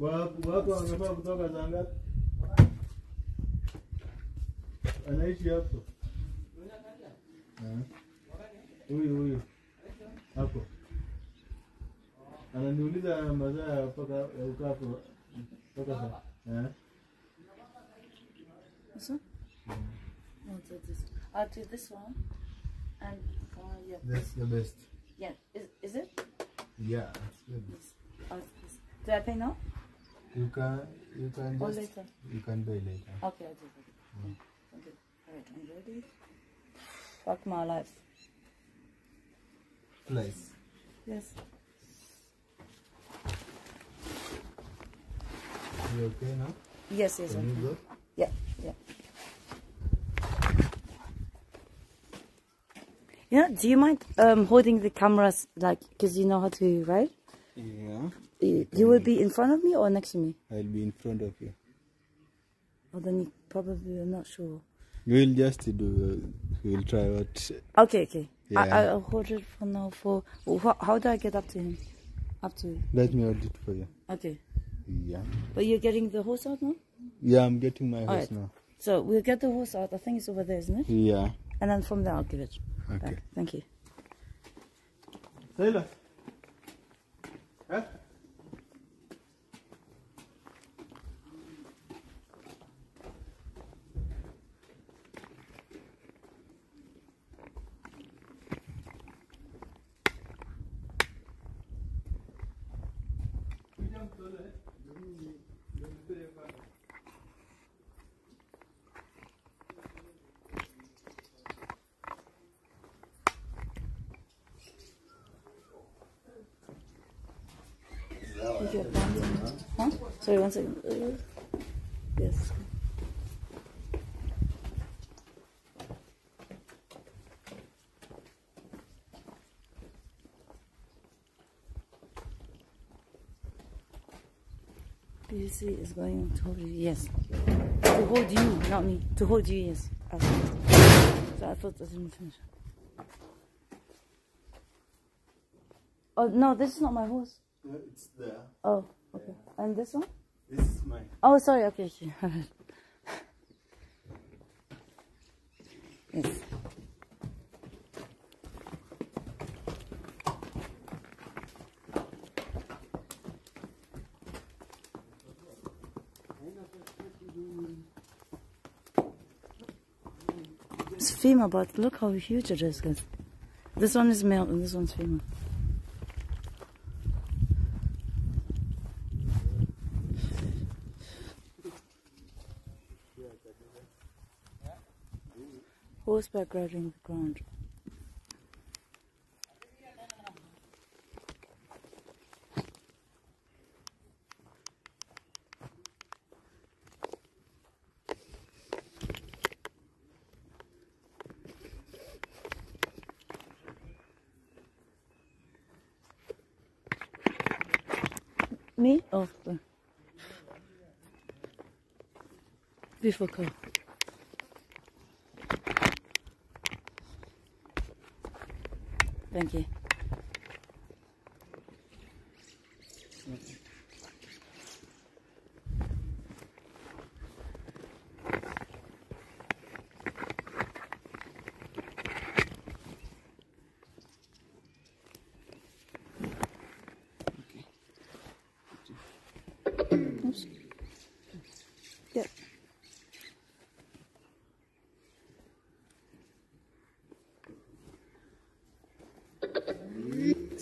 S3: wako wangefaa kutoka saa ngapi? Anaishi hapo. Huyu huyu hapo ananiuliza masaa ya mpaka ya kukaa hapo mpaka saa.
S1: This one? No, do this. I'll do this one. And, uh, yeah.
S3: That's the best.
S1: Yeah, is, is it?
S3: Yeah, it's good.
S1: Yes. Oh, this. Do I pay now?
S3: You can you can
S1: Or
S3: just
S1: later?
S3: you can pay later.
S1: Okay, I'll do that. Okay. Okay. Alright, I'm ready. Fuck my life.
S3: Place.
S1: Yes.
S3: You okay now?
S1: Yes, yes,
S3: Can
S1: okay.
S3: you go?
S1: Yeah, yeah. Yeah, do you mind um, holding the cameras, like, because you know how to, right?
S3: Yeah.
S1: You, you will be in front of me or next to me?
S3: I'll be in front of you.
S1: Or then you probably are not sure.
S3: We'll just do. We'll try what.
S1: Okay, okay. I,
S3: Yeah.
S1: I'll hold it for now for... Wh- how do I get up to him? Up to...
S3: Let me hold it for you.
S1: Okay.
S3: Yeah.
S1: But you're getting the horse out now?
S3: Yeah, I'm getting my horse
S1: Alright.
S3: now.
S1: So we'll get the horse out. I think it's over there, isn't it?
S3: Yeah.
S1: And then from there I'll give it
S3: Okay.
S1: back. Thank you.
S3: Taylor. Huh?
S1: you have plans on it. Huh? Sorry, one second. Yes. PVC is going to hold you, yes. To hold you, not me. To hold you, yes. So I thought I didn't finish. Oh no, this is not my horse.
S3: No, it's there.
S1: Oh, okay. And this one?
S3: This is mine.
S1: Oh, sorry. Okay. okay. yes. It's female, but look how huge it is, guys. This one is male and this one's female. Horseback riding the ground. Me? Oh, uh, beautiful Thank you. Oops. Yep.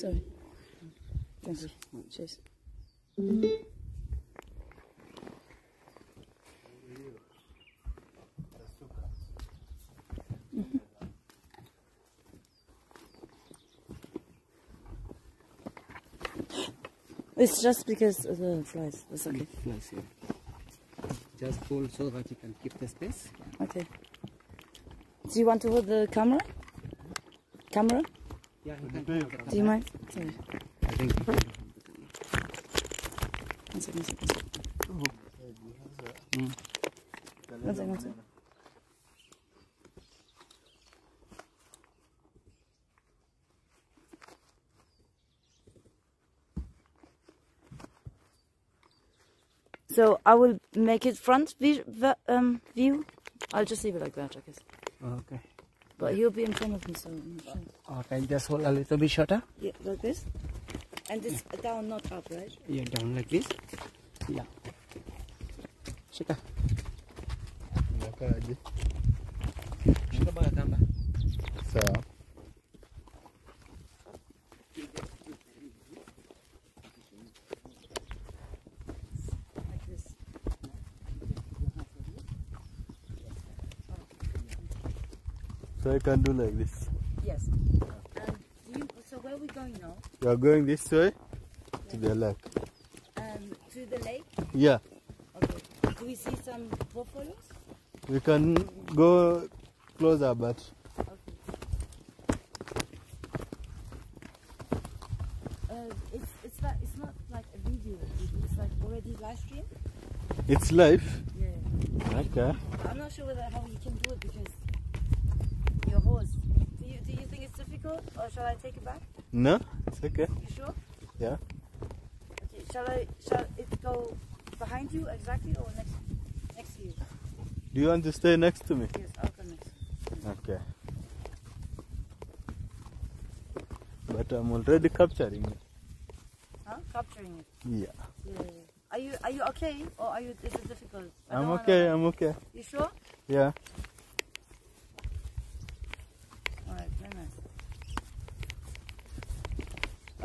S1: Sorry. Thank you. Cheers. Mm-hmm. It's just because of the flies. That's okay.
S4: Mm, nice, yeah. Just pull so that you can keep the space.
S1: Okay. Do you want to hold the camera? Camera?
S4: Yeah, you can.
S1: Do you mind? Sorry.
S4: I think.
S1: One second, one second.
S4: Mm.
S1: One second, one second. So I will make it front view, um, view. I'll just leave it like that, I guess.
S4: Okay.
S1: But he'll be in front of me, so I'm not sure.
S4: Okay, just hold a little bit shorter.
S1: Yeah, like this. And this down, not up, right?
S4: Yeah, down like this. Yeah. Shika.
S3: Unakaaje?
S4: Uh, Shika baka kamba.
S3: Sawa.
S1: Like this.
S3: Can do like this.
S1: Yes. Um, do you, so where are we going now?
S3: We are going this way to the lake.
S1: Um, to the lake?
S3: Yeah.
S1: Okay. Do we see some buffaloes?
S3: We can go closer, but
S1: Okay. Uh, it's it's not it's not like a video. It's like already live stream.
S3: it's live.
S1: Yeah.
S3: Okay.
S1: I'm not sure whether how you can do it because your horse. Do you do you or shall I take it back?
S3: No, it's okay.
S1: You sure?
S3: Yeah.
S1: Okay. Shall I shall it go behind you exactly or next next to you?
S3: Do you want to stay next to me?
S1: Yes, I'll go next.
S3: Okay. But I'm already capturing it.
S1: Huh? Capturing it.
S3: Yeah.
S1: Yeah. Are you are you okay or are you is it difficult? I
S3: I'm
S1: don't wanna-
S3: okay. I'm okay.
S1: You sure?
S3: Yeah.
S1: All right, very nice.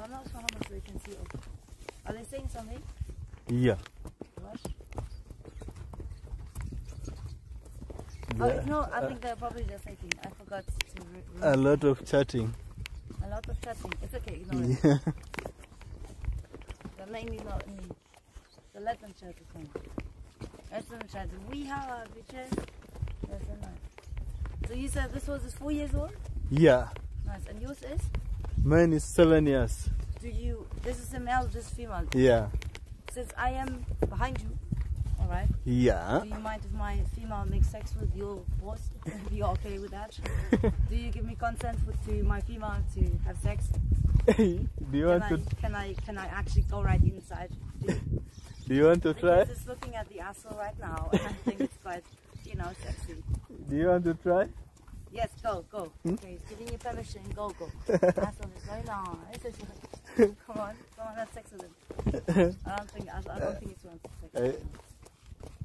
S1: I'm not sure how much they can see. Of. Are they saying something?
S3: Yeah.
S1: What?
S3: There-
S1: Oh, no, I think they're probably just thinking. I forgot to. Re-
S3: a
S1: re-
S3: lot of chatting.
S1: a lot of chatting. It's okay. Ignore it.
S3: Yeah.
S1: They're maybe not in. So let them try to come. Let them try. We have and nice. So you said this was four years old?
S3: Yeah.
S1: Nice. And yours is?
S3: Mine is seven years.
S1: Do you? This is a male. This female.
S3: Yeah.
S1: Since I am behind you, all right.
S3: Yeah.
S1: Do you mind if my female makes sex with your boss? Are you okay with that? Do you give me consent for to my female to have sex?
S3: do you
S1: Can
S3: want
S1: I,
S3: to
S1: can I can I actually go right inside? Do,
S3: do you want to try?
S1: I'm just looking at the asshole right now, and I think it's quite, you know, sexy.
S3: Do you want to try?
S1: Yes, go, go.
S3: Hmm?
S1: Okay, he's giving you permission. Go, go. asshole is very long. Come on, come on, have sex with him. I don't think I, I don't think it's wants sex.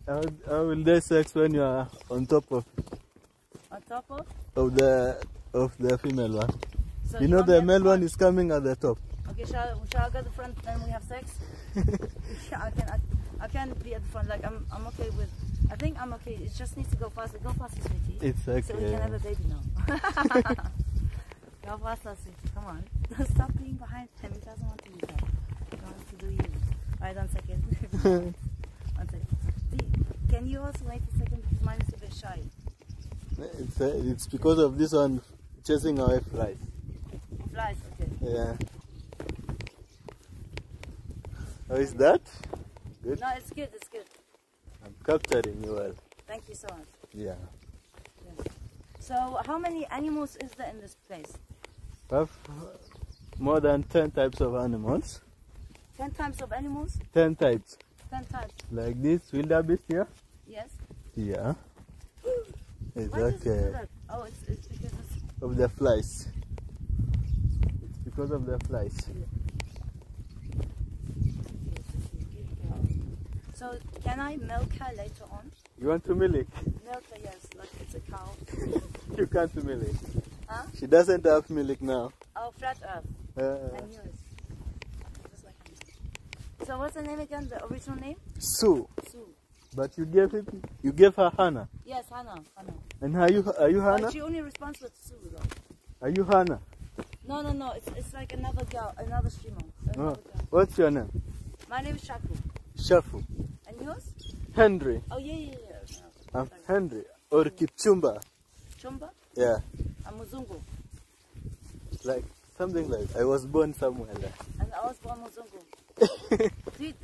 S3: I- How, how will they sex when you are on top of,
S1: On top of,
S3: of the of the female one?
S1: so
S3: You know the male one is coming at the top.
S1: Okay, shall, shall I go to the front then we have sex? yeah, I can I, I can be at the front. Like I'm I'm okay with. I think I'm okay. It just needs to go faster. Go faster, sweetie.
S3: It's okay.
S1: So we can have a baby now. go faster, sweetie. Come on. Stop being behind him. He doesn't want to do that. He wants to do you. Alright, one second. one second. Can you also wait a second because mine is a bit shy.
S3: It's, uh, it's because of this one chasing away flies.
S1: Flies, okay.
S3: Yeah. How is that? Good.
S1: No, it's good. It's good.
S3: I'm capturing you well.
S1: Thank you so much.
S3: Yeah.
S1: So, how many animals is there in this place?
S3: We have more than 10 types of animals.
S1: Ten types of animals?
S3: 10 types.
S1: Ten types.
S3: Like this wildebeest here.
S1: Yes.
S3: Yeah. It's
S1: does it? Oh, it's, it's because it's.
S3: Of the flies. It's because of the flies.
S1: So, can I milk her later on?
S3: You want to milk?
S1: Milk her, yes, like it's a cow.
S3: You can't milk.
S1: Huh?
S3: She doesn't have milk now.
S1: Oh, flat earth.
S3: Uh,
S1: I knew it. Like. So, what's the name again? The original name?
S3: Sue.
S1: Sue.
S3: But you gave it. You gave her Hannah.
S1: Yes, Hannah. Hannah.
S3: And are you are you Hannah?
S1: But she only responds with Sue, though.
S3: Are you Hannah?
S1: No, no, no. It's, it's like another girl, another streamer.
S3: Oh.
S1: Girl.
S3: What's your name?
S1: My name is Shako.
S3: Shafu.
S1: And yours?
S3: Henry.
S1: Oh, yeah, yeah, yeah. No,
S3: I'm
S1: sorry.
S3: Henry. Or Kipchumba.
S1: Chumba?
S3: Yeah.
S1: I'm Muzungu.
S3: Like something like I was born somewhere there.
S1: And I was born Muzungu. dude,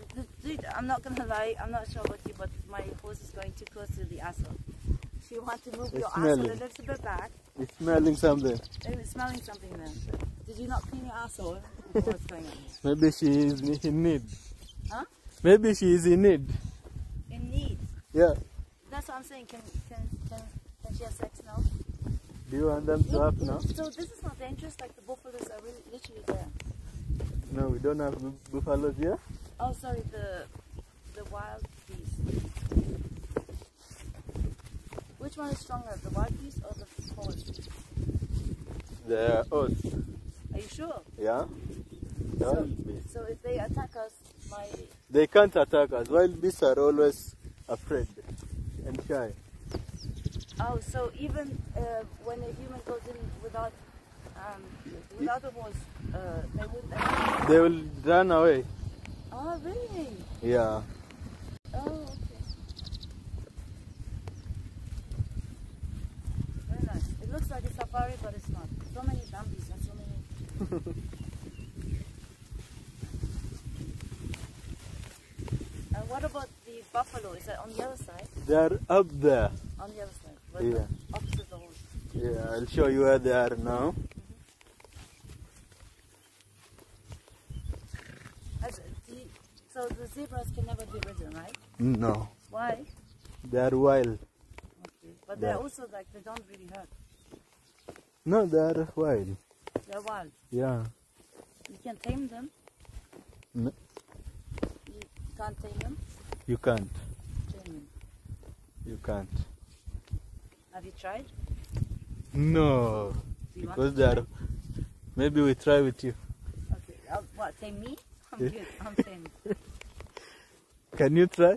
S1: I'm not gonna lie, I'm not sure about you, but my horse is going too close to the asshole. If you want to move
S3: It's
S1: your asshole a little bit back,
S3: It's smelling something.
S1: Oh, it's smelling something then. Did you not clean your asshole? What's going on?
S3: Maybe she is in need.
S1: Huh?
S3: Maybe she is in need.
S1: In need.
S3: Yeah.
S1: That's what I'm saying. Can can can, can she have sex now?
S3: Do you want them to have now?
S1: So this is not dangerous. Like the buffaloes are really literally there.
S3: No, we don't have buffaloes here.
S1: Oh, sorry, the the wild beast. Which one is stronger, the wildebeest or the horse?
S3: The oats.
S1: Are you sure?
S3: Yeah.
S1: So, so if they attack us, my
S3: They can't attack us. Wildebeests are always afraid and shy.
S1: oh, so even uh, when a human goes in without um, without a horse, uh, they wouldn't.
S3: They will run away.
S1: Oh, really?
S3: Yeah.
S1: Oh, okay. Very nice. It looks like a safari, but it's not. So many dumbies and so many. and what about the buffalo? Is that on the other side?
S3: They are up there.
S1: On the other side, right
S3: Yeah.
S1: opposite the horse.
S3: Yeah, I'll show you where they are now.
S1: As the, so the zebras can never be ridden, right?
S3: No.
S1: Why?
S3: They are wild.
S1: Okay. But they're also like they don't really hurt.
S3: No, they are wild.
S1: They're wild.
S3: Yeah.
S1: You can tame them.
S3: No,
S1: You can't tame them.
S3: you can't.
S1: Tame them.
S3: You can't.
S1: Have you tried?
S3: No. Because they are. Maybe we try with you.
S1: Okay. Uh, what? Tame me? I'm good. I'm tame.
S3: Can you try?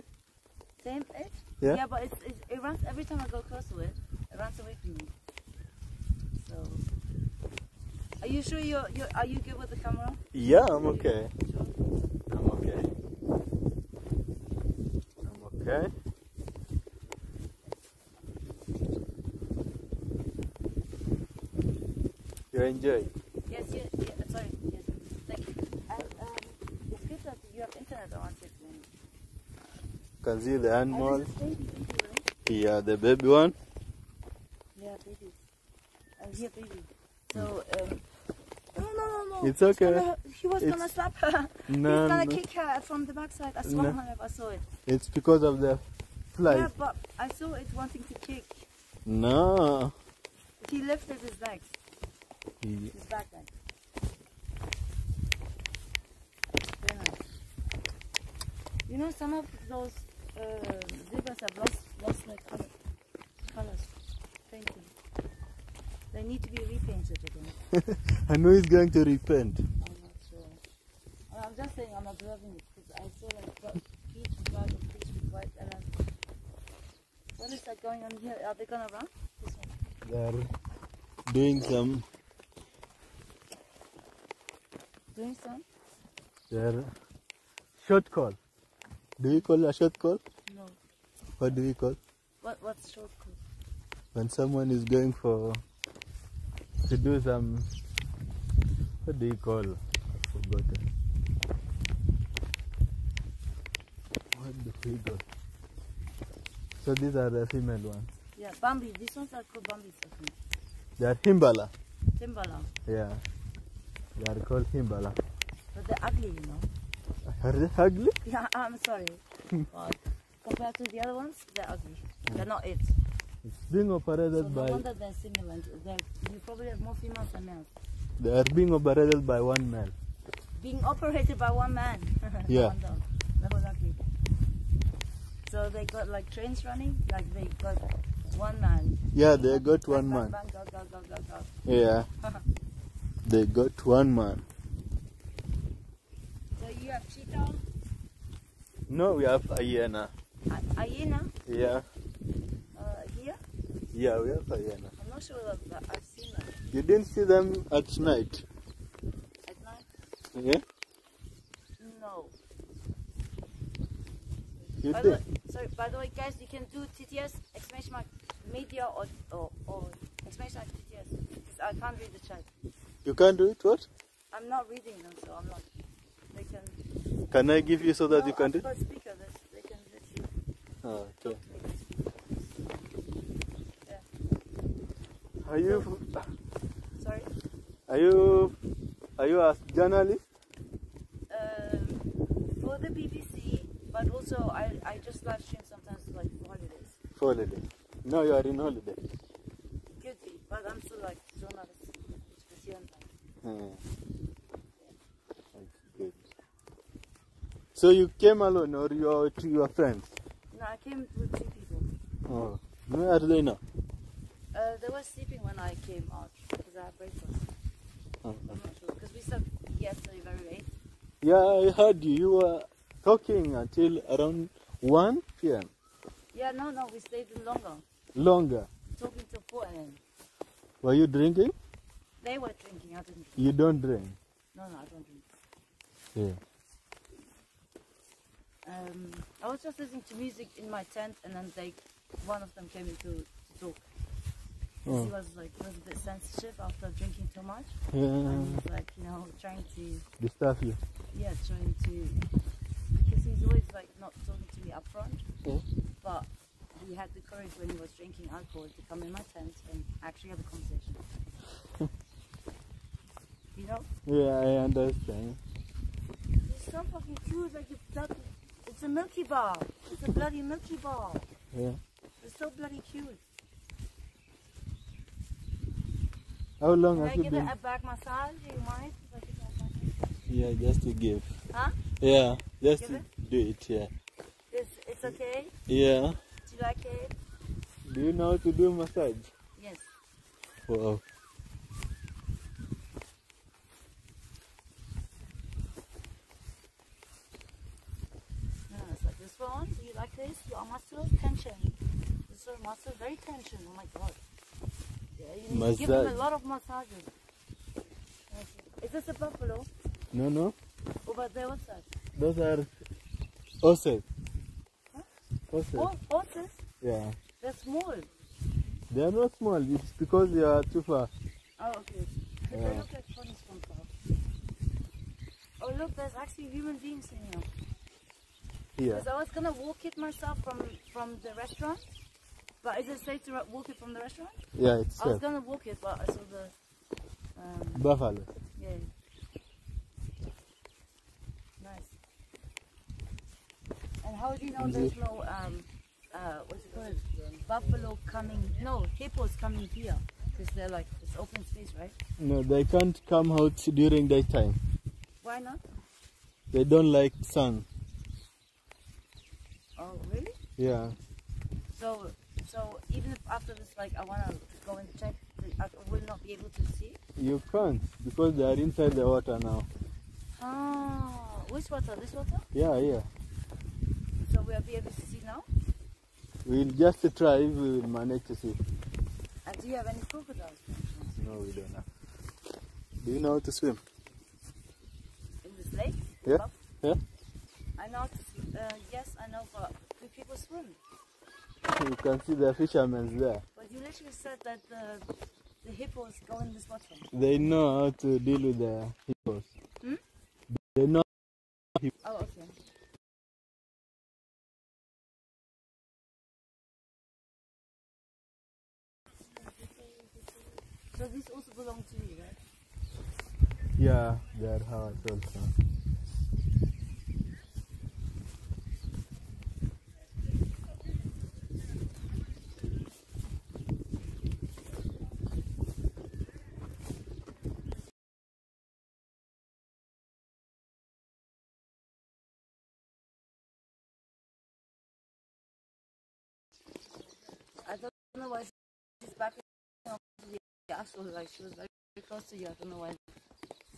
S1: Same age.
S3: Yeah.
S1: Yeah, but it, it runs every time I go close to it. It runs away from me. So, are you sure you're, you're are you good with the camera?
S3: Yeah, I'm okay.
S1: Sure.
S3: I'm okay. I'm okay. You enjoy. Can see the animal.
S1: baby, baby.
S3: Yeah, the baby one.
S1: Yeah, baby. And here, baby. So, um, no, no, no, no.
S3: It's okay.
S1: Gonna, he was gonna slap her.
S3: No,
S1: He's gonna
S3: no.
S1: kick her from the backside. I saw
S3: No.
S1: her, I saw it.
S3: It's because of the flies.
S1: Yeah, but I saw it wanting to kick.
S3: No.
S1: He lifted his legs,
S3: He-
S1: his back leg. You know, some of those uh, zebras have lost, lost their color, colors, painting. They need to be repainted again.
S3: I know he's going to repent.
S1: I'm not sure. And I'm just saying I'm observing it because I saw like peach with black and peach with white and then what is that going on here? Are they gonna run? This one.
S3: They're doing some.
S1: Doing some?
S3: They're short call. Do you call a short call?
S1: No.
S3: What do we call?
S1: What what's short call?
S3: When someone is going for to do some. What do you call? I forgot. What do we call? So these are the female ones.
S1: Yeah, Bambi. These ones are called Bambis, I think.
S3: They are Himbala.
S1: Timbaland.
S3: Yeah. They are called Himbala.
S1: But they're ugly, you know.
S3: Are they ugly?
S1: Yeah, I'm sorry. but compared to the other ones, they're ugly. They're not it.
S3: It's being
S1: So
S3: operated
S1: no
S3: by.
S1: wonder they're similar. They're, you probably have more females than males.
S3: They are being operated by one male.
S1: Being operated by one man.
S3: Yeah.
S1: wonder. That was ugly. So they got like trains running, like they got one man.
S3: Yeah, they got one man.
S1: bang, bang, go, go, go.
S3: Yeah. They got one man.
S1: You have cheetah,
S3: No, we have hyena.
S1: hy- hyena
S3: Yeah.
S1: uh, here.
S3: Yeah, we have hyena.
S1: I'm not sure that I've seen them
S3: You didn't see them at night.
S1: at night.
S3: Yeah?
S1: No.
S3: You
S1: By
S3: did.
S1: way, sorry, by the way, guys, you can do TTS exclamation mark media or or, or exclamation mark TTS I can't read the chat.
S3: You can't do it, what?
S1: I'm not reading them, so I'm not. They can.
S3: Can I give you so that
S1: no,
S3: you can do
S1: speaker. They can literally
S3: Oh, okay.
S1: me.
S3: Are you
S1: Sorry.
S3: are you are you a journalist?
S1: Um, for the BBC, but also I, I just live stream sometimes like for holidays.
S3: For holiday. No, you are in holiday.
S1: Could be, but I'm still like journalist.
S3: Hmm. That's good. So you came alone or you are with your friends?
S1: No, I came with two people.
S3: Oh. Where are they now?
S1: Uh, they were sleeping when I came out because I had breakfast.
S3: Oh.
S1: I'm not sure because we slept yesterday very late.
S3: Yeah, I heard you. You were talking until around 1 p.m.
S1: Yeah, no, no, we stayed longer,
S3: Longer.
S1: talking till four, and then
S3: Were you drinking?
S1: they were drinking. I didn't.
S3: You don't drink.
S1: No, no, I don't drink.
S3: Yeah.
S1: Um, I was just listening to music in my tent, and then they, one of them came in to, to talk.
S3: Oh.
S1: He was like, was a bit sensitive after drinking too much,
S3: Yeah.
S1: and was like, you know, trying to,
S3: Disturb you.
S1: yeah, trying to, because he's always like not talking to me up front,
S3: Yeah.
S1: but he had the courage when he was drinking alcohol to come in my tent and actually have a conversation. you know,
S3: Yeah, I understand.
S1: he's so fucking cute, like a bloody, it's a Milky Ball. it's a bloody Milky Ball.
S3: Yeah.
S1: It's so bloody cute.
S3: How long
S1: Can I
S3: have you
S1: give it a back massage? Do you mind? if I give it a back massage?
S3: Yeah, just to give.
S1: Huh?
S3: Yeah, just
S1: Give
S3: to
S1: it?
S3: do it. Yeah.
S1: It's, it's okay?
S3: Yeah.
S1: Do you like it?
S3: Do you know how to do massage?
S1: Yes.
S3: Wow.
S1: No, it's like this one. Do you like this? Your muscles tension. This one muscle very tension. Oh my god. Yeah, you need to give him a lot of massages. Is this a buffalo?
S3: No, no.
S1: Oh, Over there, what's that?
S3: Those are horses. Horses?
S1: Hor- horses,
S3: Yeah.
S1: they're small.
S3: They are not small. It's because they are too far.
S1: Oh, okay.
S3: Yeah.
S1: they look like ponies from far. Oh, look, there's actually human beings in here.
S3: Here.
S1: Because I was gonna walk it myself from from the restaurant. But is it safe to walk it from the restaurant?
S3: Yeah, it's
S1: I was gonna walk it, but I saw the. Um,
S3: Buffalo.
S1: yeah. Nice. And how do you know there's no um uh what's it called buffalo coming? No, hippos coming here because they're like it's open space, right?
S3: No, they can't come out during daytime.
S1: Why not?
S3: They don't like sun.
S1: Oh, really?
S3: Yeah.
S1: So, so even if after this, like, I wanna go and check, I will not be able to see.
S3: You can't because they are inside the water now.
S1: Oh, which water? This water?
S3: Yeah, yeah.
S1: So we'll be able to see now.
S3: We'll just try if we will manage to see.
S1: And do you have any crocodiles
S3: No, we don't have. Do you know how to swim?
S1: in this lake?
S3: Yeah.
S1: Above?
S3: Yeah.
S1: I know to. Uh, yes, I know, but do people swim?
S3: You can see the fishermen there.
S1: But you literally said that the the hippos go in this water.
S3: They know how to deal with the hippos.
S1: Hmm?
S3: They know.
S1: Oh, okay. So these also belong to you, right?
S3: Yeah, they are ours also.
S1: Why she's back on the actual like she was very close to you. I don't know why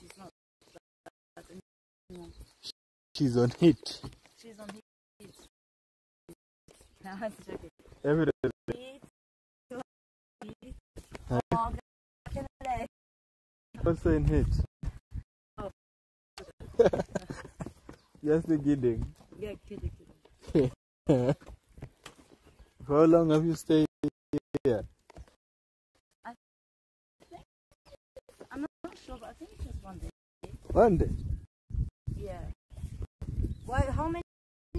S1: she's not. that anymore.
S3: She's on hit.
S1: She's on heat. Now I'm joking.
S3: Every
S1: Heat. Heat. Oh, can I-
S3: also in hit.
S1: Oh.
S3: Just kidding.
S1: Yeah, kidding, kidding.
S3: How long have you stayed here?
S1: I'm not sure, but I think it's just one day.
S3: One day.
S1: Yeah. Why? How many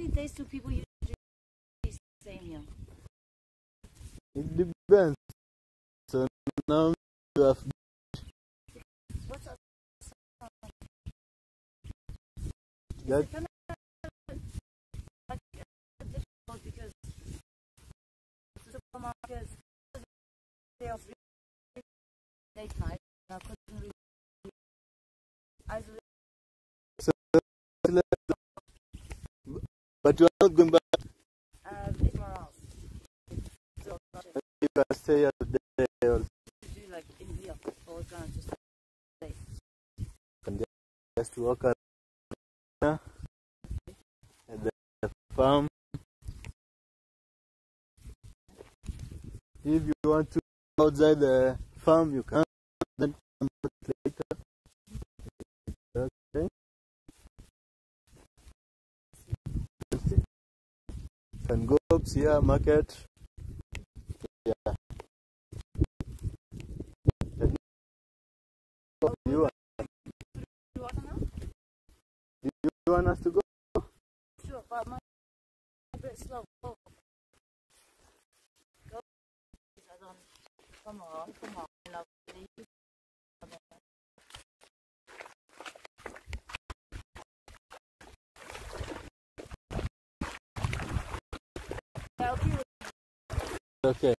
S1: days do people usually stay here?
S3: It depends. So now you have
S1: What's up?
S3: that
S1: It's kind of like uh, difficult because the supermarkets are late night. I couldn't really isolate.
S3: but you are not going back.
S1: Uh, more else. So
S3: You can stay here today or
S1: do like or it's gonna just
S3: just walk around at the farm. If you want to outside the farm, you can. Then come later. Okay. Can go up here market. Yeah. You want,
S1: do
S3: you want us to go?
S1: Sure, but my a bit slow. Go. Go. I don't. Come on, come on, lovely.
S3: Okay.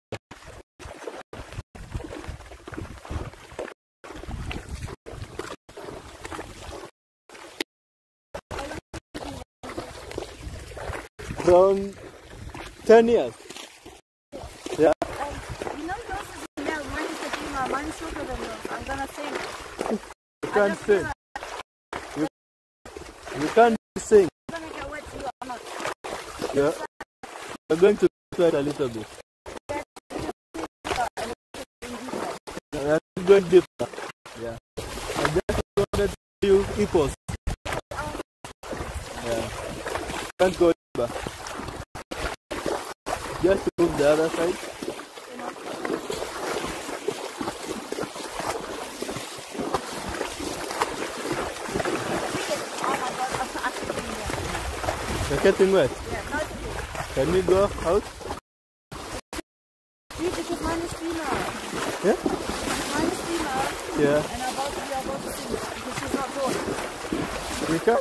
S3: From 10 years. Yeah.
S1: And you know yours is in there. Mine is a dreamer. Mine is shorter than yours. I'm gonna sing.
S3: You can't sing.
S1: like
S3: You can't sing.
S1: I'm gonna get wet too. I'm not.
S3: Yeah. We're going to sweat a little bit. We're going deeper. Yeah. I just wanted to you equals. Yeah. Can't go deeper. Just move the other side. You're getting wet. Yeah. Can we go out?
S1: See, because mine is female.
S3: Yeah?
S1: Mine is
S3: Yeah.
S1: and I'm about to, are about to see because she's not born.
S3: We can?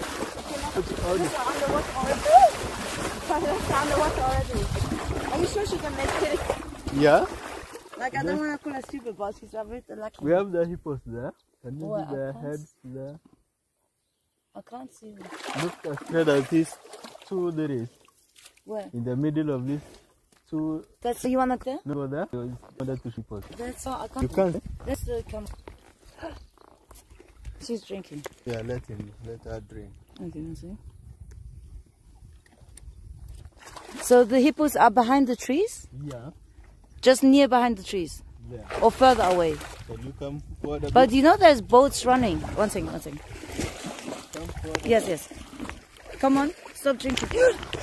S1: Look, are underwater already. That's underwater already. Are you sure she can make it?
S3: Yeah.
S1: Like, I don't want to call her stupid, but she's a bit lucky.
S3: We have the hippos there. Can you see their heads there?
S1: I can't see her.
S3: Look as straight as these two there is.
S1: Where?
S3: In the middle of these two
S1: That's, so you want to there?
S3: no there. Another two hippos.
S1: That's all, I can't.
S3: You can't?
S1: Let's do it, come. She's drinking.
S3: Yeah, let him let her drink.
S1: Okay, let's see. So the hippos are behind the trees?
S3: Yeah.
S1: Just near behind the trees?
S3: There.
S1: Or further away?
S3: Can you come forward
S1: But you know there's boats running. One second, one second. Yes, yes. Come on, stop drinking.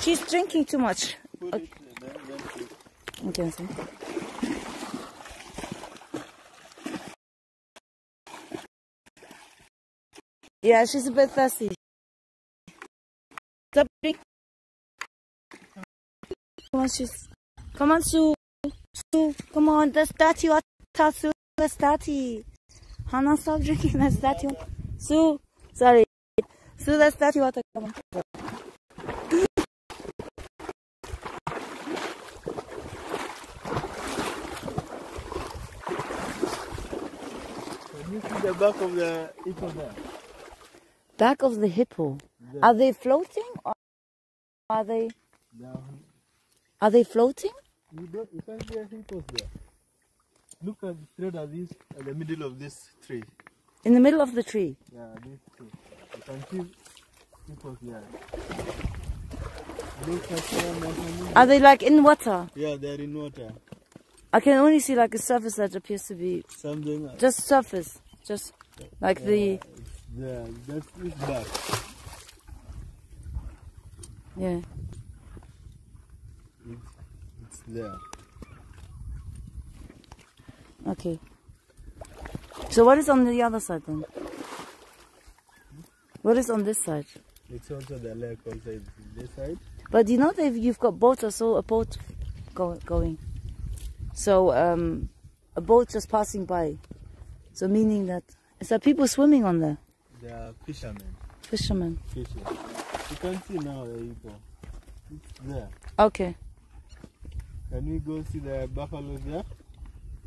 S1: She's drinking too much.
S3: Put-
S1: Okay. Yeah, she's a bit thirsty. Stop drinking. Come on, she's. Come on, Sue. Sue, come on. That's dirty water, Sue. That's dirty. Hannah, stop drinking. That's dirty water. Sue, sorry. Sue, dirty water. Come on.
S3: You see the back of the hippo there?
S1: Back of the hippo.
S3: There.
S1: Are they floating or are they
S3: Down.
S1: are they floating?
S3: You don't you can't see a hippos there. Look at straight at this at the middle of this tree.
S1: In the middle of the tree.
S3: Yeah, this tree. You can see hippos there. Look at them.
S1: Are they like in water?
S3: Yeah, they're in water.
S1: I can only see like a surface that appears to be
S3: Something uh,
S1: just surface. Just like the
S3: there. That's back.
S1: yeah.
S3: It's, it's there.
S1: Okay. So what is on the other side then? What is on this side?
S3: It's also the lake also this side.
S1: But you know that you've got boats also a boat go, going. So um, a boat just passing by. So meaning that is there people swimming on there?
S3: They are fishermen
S1: Fishermen.
S3: fishing. You can see now the hippo. It's there.
S1: Okay.
S3: Can we go see the buffaloes there?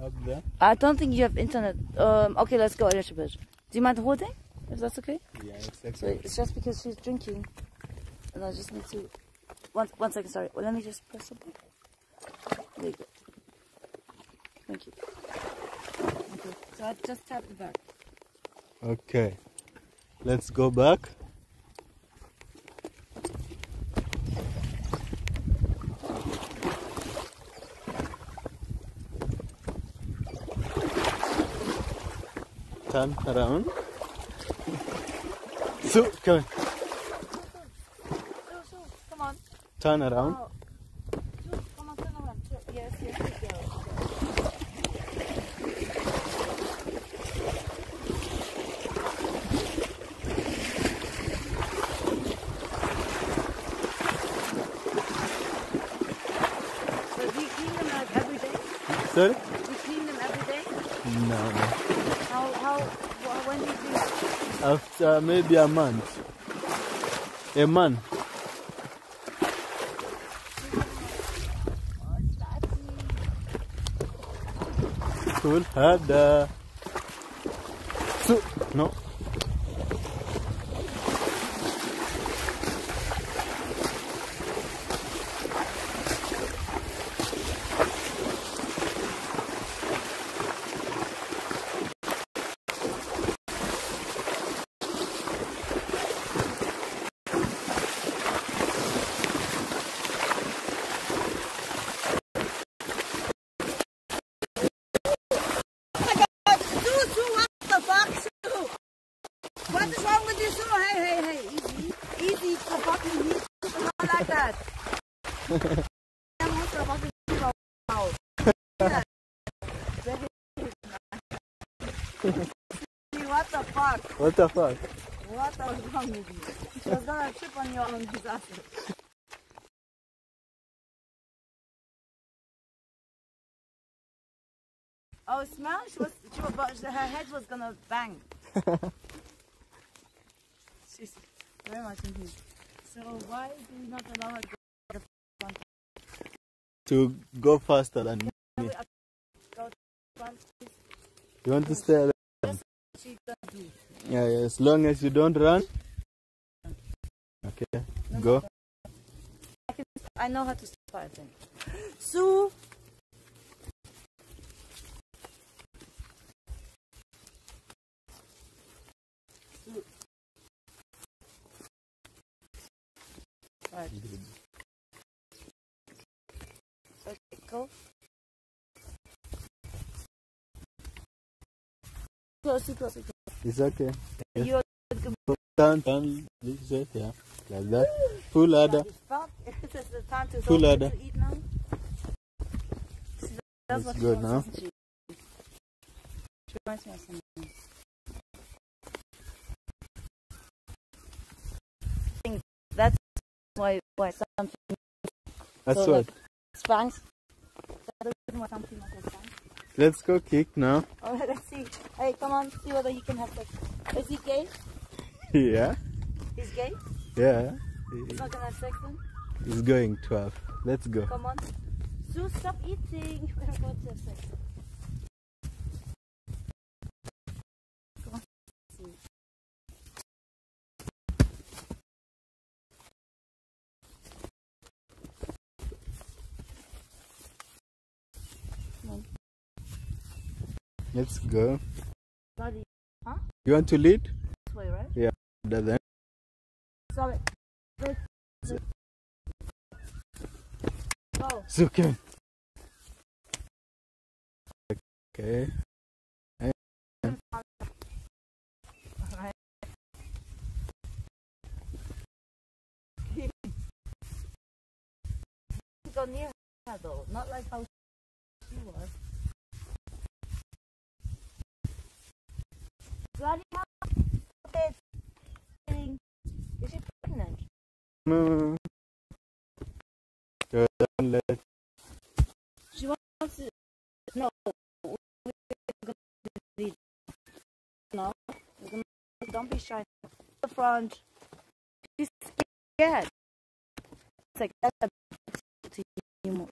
S3: Up there?
S1: I don't think you have internet. Um, okay, let's go a little bit. Do you mind holding? If that's okay.
S3: Yeah,
S1: So it's just because she's drinking, and I just need to. One, one second, sorry. Well, let me just press something. There you go. Thank you. Okay, just tap the back.
S3: Okay. Let's go back. Turn around. So, come on.
S1: Come on.
S3: Turn around.
S1: Oh. Come on, turn around. Yes, yes, good girl. So do you clean them like every day?
S3: Sorry?
S1: You clean them every day?
S3: No, no.
S1: How, how, wh- when do you clean
S3: After maybe a month. A month. Cool. Ada. So, no.
S1: Sue, Sue, what the fuck, Sue? What is wrong with you, Sue? Hey, hey, hey, easy. Easy, the fucking easy. Not like that. I'm also a fucking fuck?
S3: What the fuck?
S1: What oh, was wrong with you? She was gonna trip on your own disaster. Oh, smell? She was, she was, her head was gonna bang. She's very much in heat. So why do you not allow her to go front?
S3: To go faster than me.
S1: Go front?
S3: You want to stay?
S1: Do.
S3: Yeah, as long as you don't run. Okay, go.
S1: I, can, I know how to stop, I think. Sue. Right. Okay, go.
S3: It's okay. Yes.
S1: You're
S3: Turn, turn. This is yeah, like that. Full ladder.
S1: Stop. It's the time to,
S3: Full ladder.
S1: to eat now. She does
S3: It's good now.
S1: doesn't She? She reminds me of something. I think that's why why something
S3: That's
S1: So,
S3: what.
S1: spanks. That's the reason why something like that spanks.
S3: Let's go kick now.
S1: Oh, let's see. Hey, come on, see whether he can have sex. Is he gay?
S3: Yeah,
S1: He's gay?
S3: yeah.
S1: He's not gonna have sex then?
S3: It's going 12. Let's go.
S1: Come on. Sue, stop eating. You're gonna go to have sex. Come on. Sue.
S3: Let's go.
S1: Bloody
S3: You want to lead?
S1: this way, right?
S3: Then
S1: Sorry. Wait. Wait. Go.
S3: Zuken. Okay.
S1: Alright. Go near her though, not like how she was. Bloody hell! Is she pregnant?
S3: Let
S1: She wants to. No. We're gonna No. We're gonna, don't be shy. The front. She's scared. It's like that's a to you more.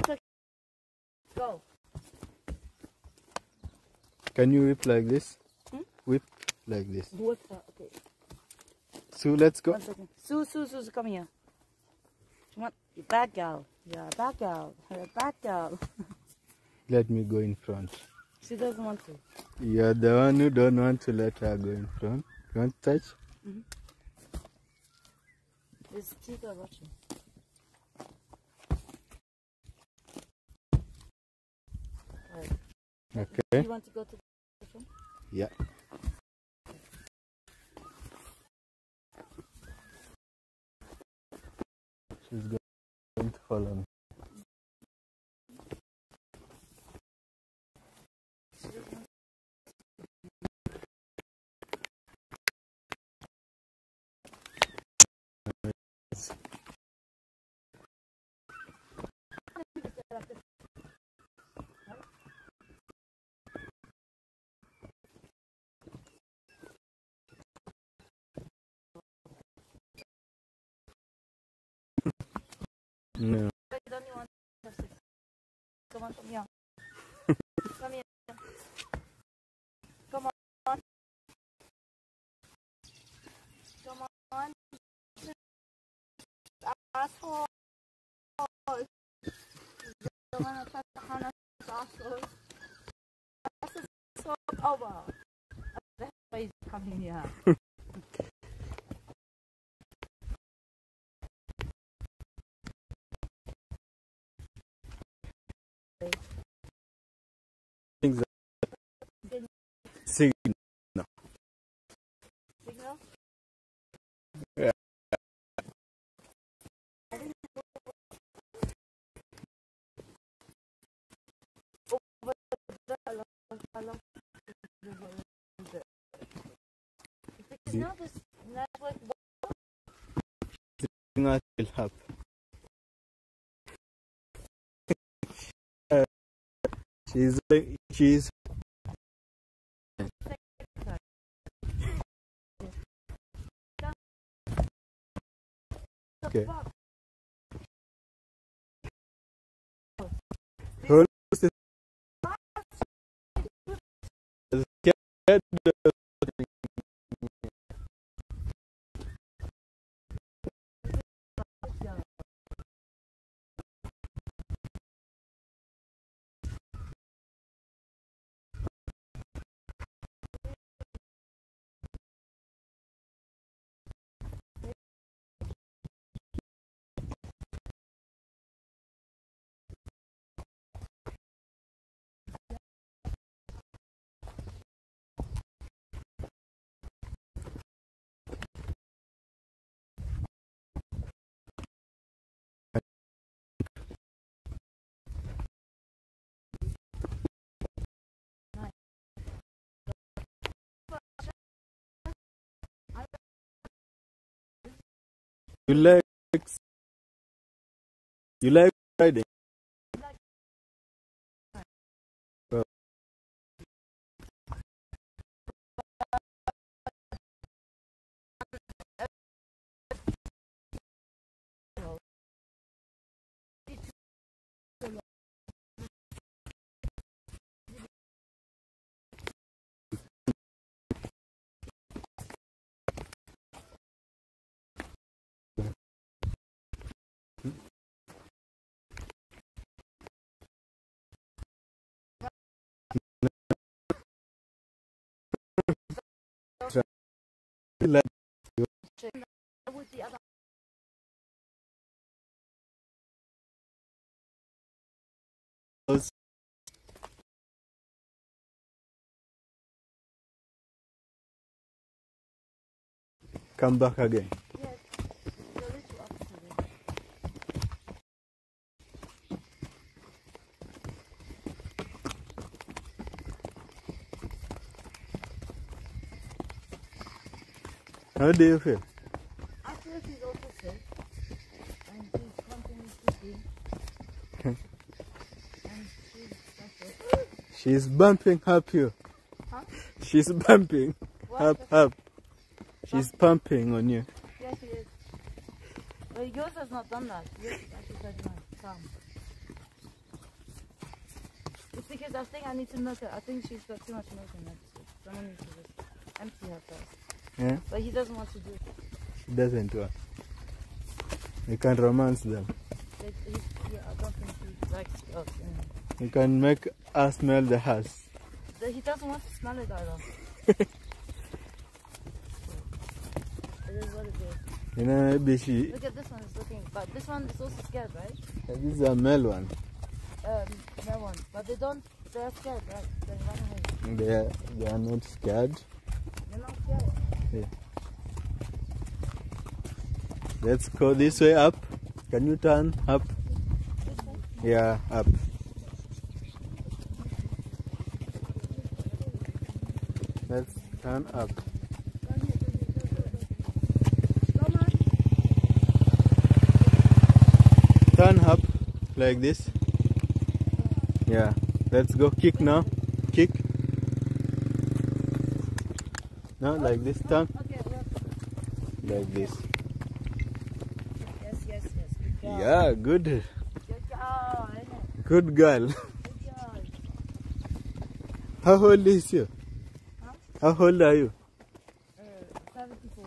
S1: It's okay. Go.
S3: Can you whip like this?
S1: Hmm?
S3: Whip like this.
S1: What? Uh, okay.
S3: So let's go.
S1: One second. Sue, Sue, Sue, come here. Come on. You bad girl. You're a bad girl. You're a bad girl.
S3: Let me go in front.
S1: She doesn't want to.
S3: You're the one who don't want to let her go in front. You want to touch?
S1: This teeth are watching. Alright.
S3: Okay.
S1: You want to go to the front?
S3: Yeah. She's going to follow me.
S1: On, come here. come here. Come on. Come on. Asshole. Don't wanna touch the harness, asshole. That's a so over. That's why he's coming here.
S3: signal.
S1: Signal?
S3: Yeah.
S1: Signal is not what
S3: signal will help. she's she's okay. You like riding? Come back again.
S1: yes. The little opposite.
S3: How do you feel?
S1: I feel she's also sick. And she's continuing to be. and she's suffering.
S3: She's bumping up you.
S1: Huh?
S3: She's bumping
S1: What?
S3: up up. She's pumping on you.
S1: Yes, she is. But yours has not done that. Yours actually quite nice. Calm. It's because I think I need to milk her. I think she's got too much milk in her. Someone needs to just empty her first.
S3: Yeah?
S1: But he doesn't want to do it.
S3: She doesn't want. You can romance them.
S1: They- he- yeah, I don't think he likes us.
S3: You can make us smell the house.
S1: But He doesn't want to smell it either. it is what it is.
S3: You know, maybe she.
S1: Look at this one, it's looking. But this one is also scared, right?
S3: This is a male one.
S1: Um, that one. But they don't, they're scared, right? They run away.
S3: They are, they are not scared.
S1: They're not scared.
S3: Let's go this way up. Can you turn up? Yeah, up. Let's turn up. Turn up like this. Yeah. Let's go kick now. Kick. No, like this. Turn.
S1: Okay,
S3: Like this.
S1: yes, yes, yes. Good.
S3: Yeah, good.
S1: Good
S3: girl.
S1: Good job.
S3: How old is you?
S1: Huh?
S3: How old are you?
S1: Uh, 74.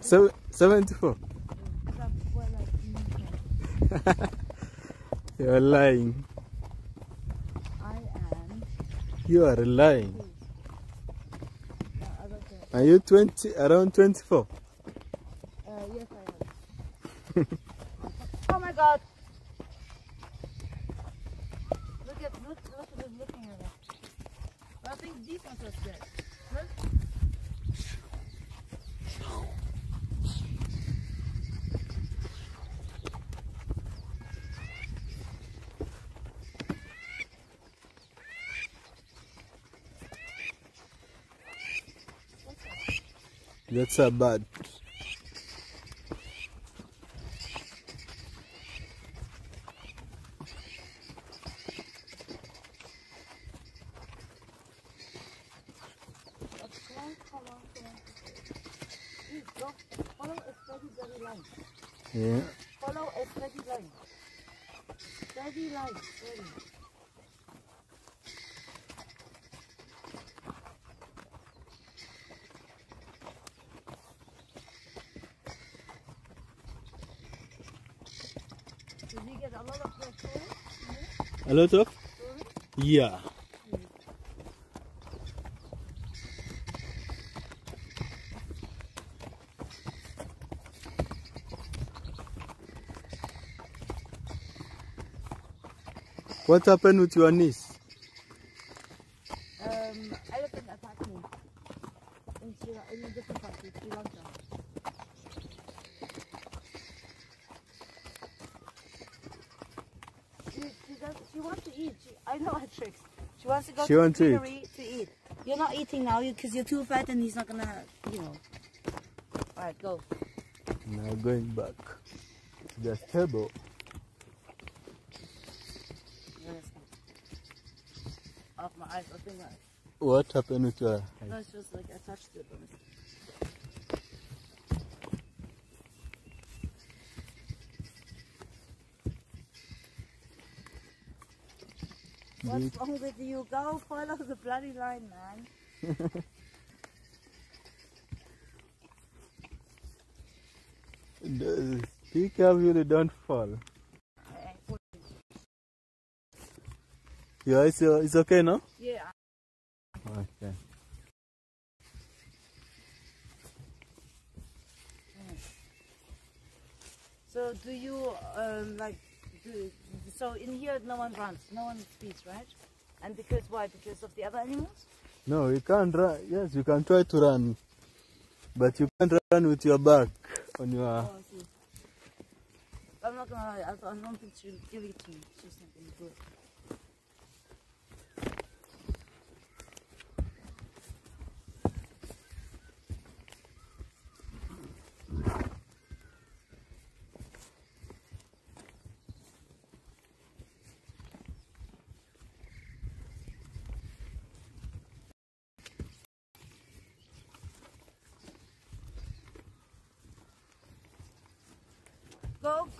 S3: So, 74.
S1: That's well, like, mm,
S3: You're lying.
S1: I am.
S3: You are lying.
S1: Uh, I don't care.
S3: Are you 20, around 24?
S1: Uh, yes, I am. oh my god! Look at look look at him looking at us. I think these ones are scared. Look.
S3: That's a bird.
S1: Lot of?
S3: Yeah. What happened with your niece?
S1: She wants to go
S3: She
S1: to
S3: wants
S1: the
S3: to eat.
S1: to eat. You're not eating now because you're too fat and he's not gonna, you know. Alright, go.
S3: Now going back to the stable.
S1: Yes. Off my eyes. I think that.
S3: What happened with your
S1: No, it's just like I touched it. What's wrong with you? Go follow the bloody line, man.
S3: Be careful, don't fall. Yeah, it's, uh, it's okay now?
S1: Yeah.
S3: Okay.
S1: So do you um like do so in here no one runs, no one speeds, right? And because why? Because of the other animals?
S3: No, you can't run. Yes, you can try to run, but you can't run with your back on your.
S1: Oh, I see. I'm not gonna lie, I, I don't think she'll give it to me. She's not gonna do it.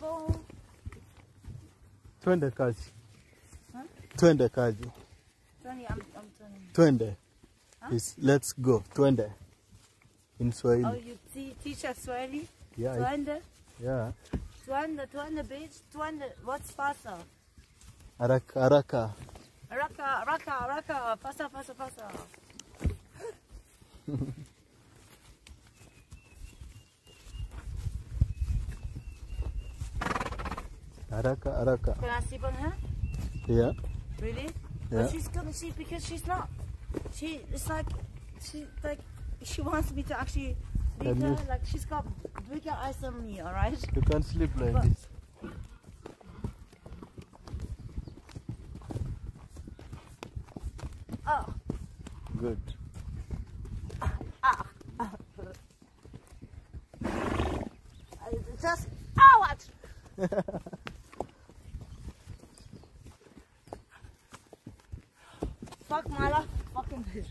S1: Go.
S3: Twende kazi.
S1: Huh?
S3: Twende kazi.
S1: Tony, I'm, I'm turning.
S3: Twende.
S1: Huh?
S3: Is let's go. Twende. In Swahili.
S1: Oh, you teach us Swahili?
S3: yeah.
S1: Twende,
S3: Yeah.
S1: twende, twende, bitch. Twende, what's faster?
S3: Araka, araka.
S1: Araka, araka, raka. Faster, faster, faster.
S3: Haraka haraka.
S1: Can I sleep on her?
S3: Yeah.
S1: Really?
S3: Yeah.
S1: But she's gonna see because she's not. She, it's like, she, like, she wants me to actually
S3: Can
S1: her. Like, she's got bigger eyes than me, alright?
S3: You can't sleep like
S1: But-
S3: this.
S1: Oh,
S3: Good.
S1: I just, oh, what? Fuck Mala, fucking bitch.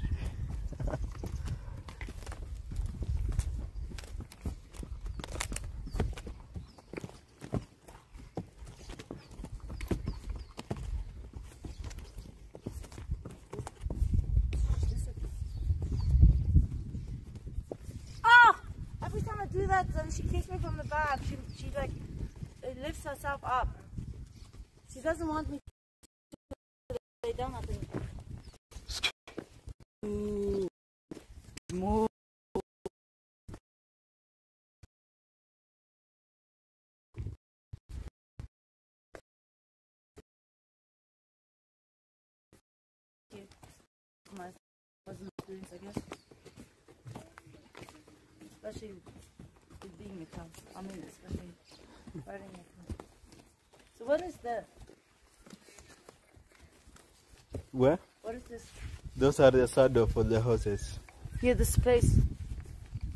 S1: Oh! Every time I do that, then she kicks me from the back. She, she like uh, lifts herself up. She doesn't want me to lay down, I think. Move. My wasn't experience, I guess. Especially with being a cow. I mean, especially riding a cow. So what is that?
S3: Where?
S1: What is this?
S3: Those are the saddle for the horses.
S1: Here, this place.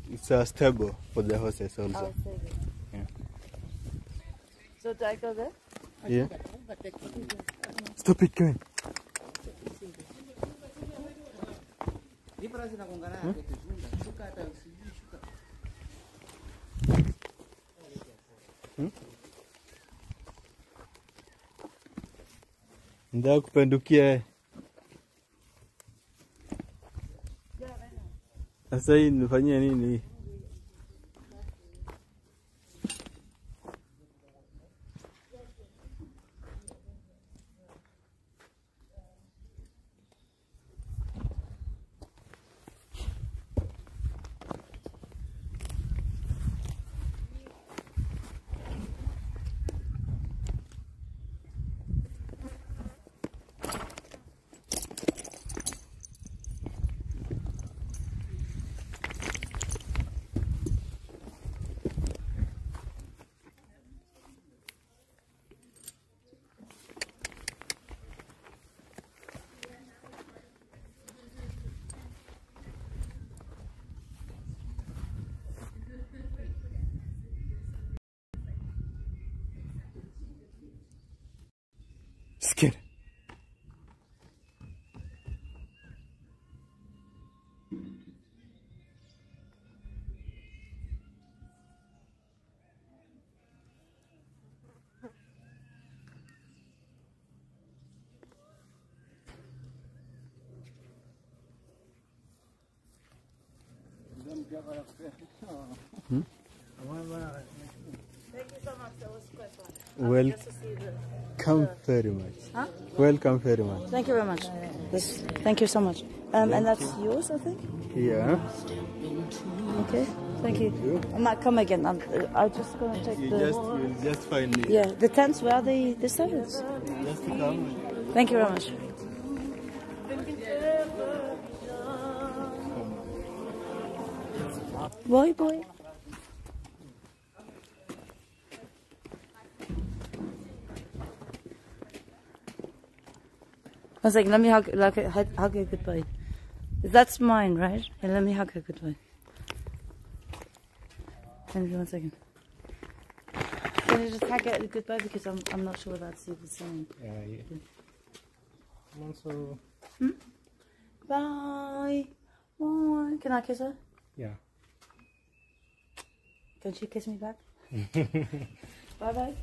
S3: it's a stable for the horses oh, also.
S1: I'll save it.
S3: Yeah.
S1: So do I go there?
S3: Yeah. Stop it, Kevin.
S4: Di pernah sih aku
S3: Sasa hii nifanyia nini hii? Welcome
S1: Just to see the.
S3: very much.
S1: Huh?
S3: Welcome very much.
S1: Thank you very much. This, thank you so much. Um, and that's yours, I think.
S3: Yeah.
S1: Okay. Thank you. I might come again. I'm, I'm just gonna take
S3: You
S1: the.
S3: just you just find me.
S1: Yeah, the tents. Where are they? The servants.
S3: Just come.
S1: Thank you very much. Boy, boy. One second, let me hug, like, hug, hug her goodbye. That's mine, right? And let me hug her goodbye. Give me one second. Can I just hug her goodbye because I'm, I'm not sure that's the same.
S3: Yeah, yeah. Also, hmm?
S1: Bye. Bye. Can I kiss her?
S3: yeah.
S1: Can she kiss me back? bye bye.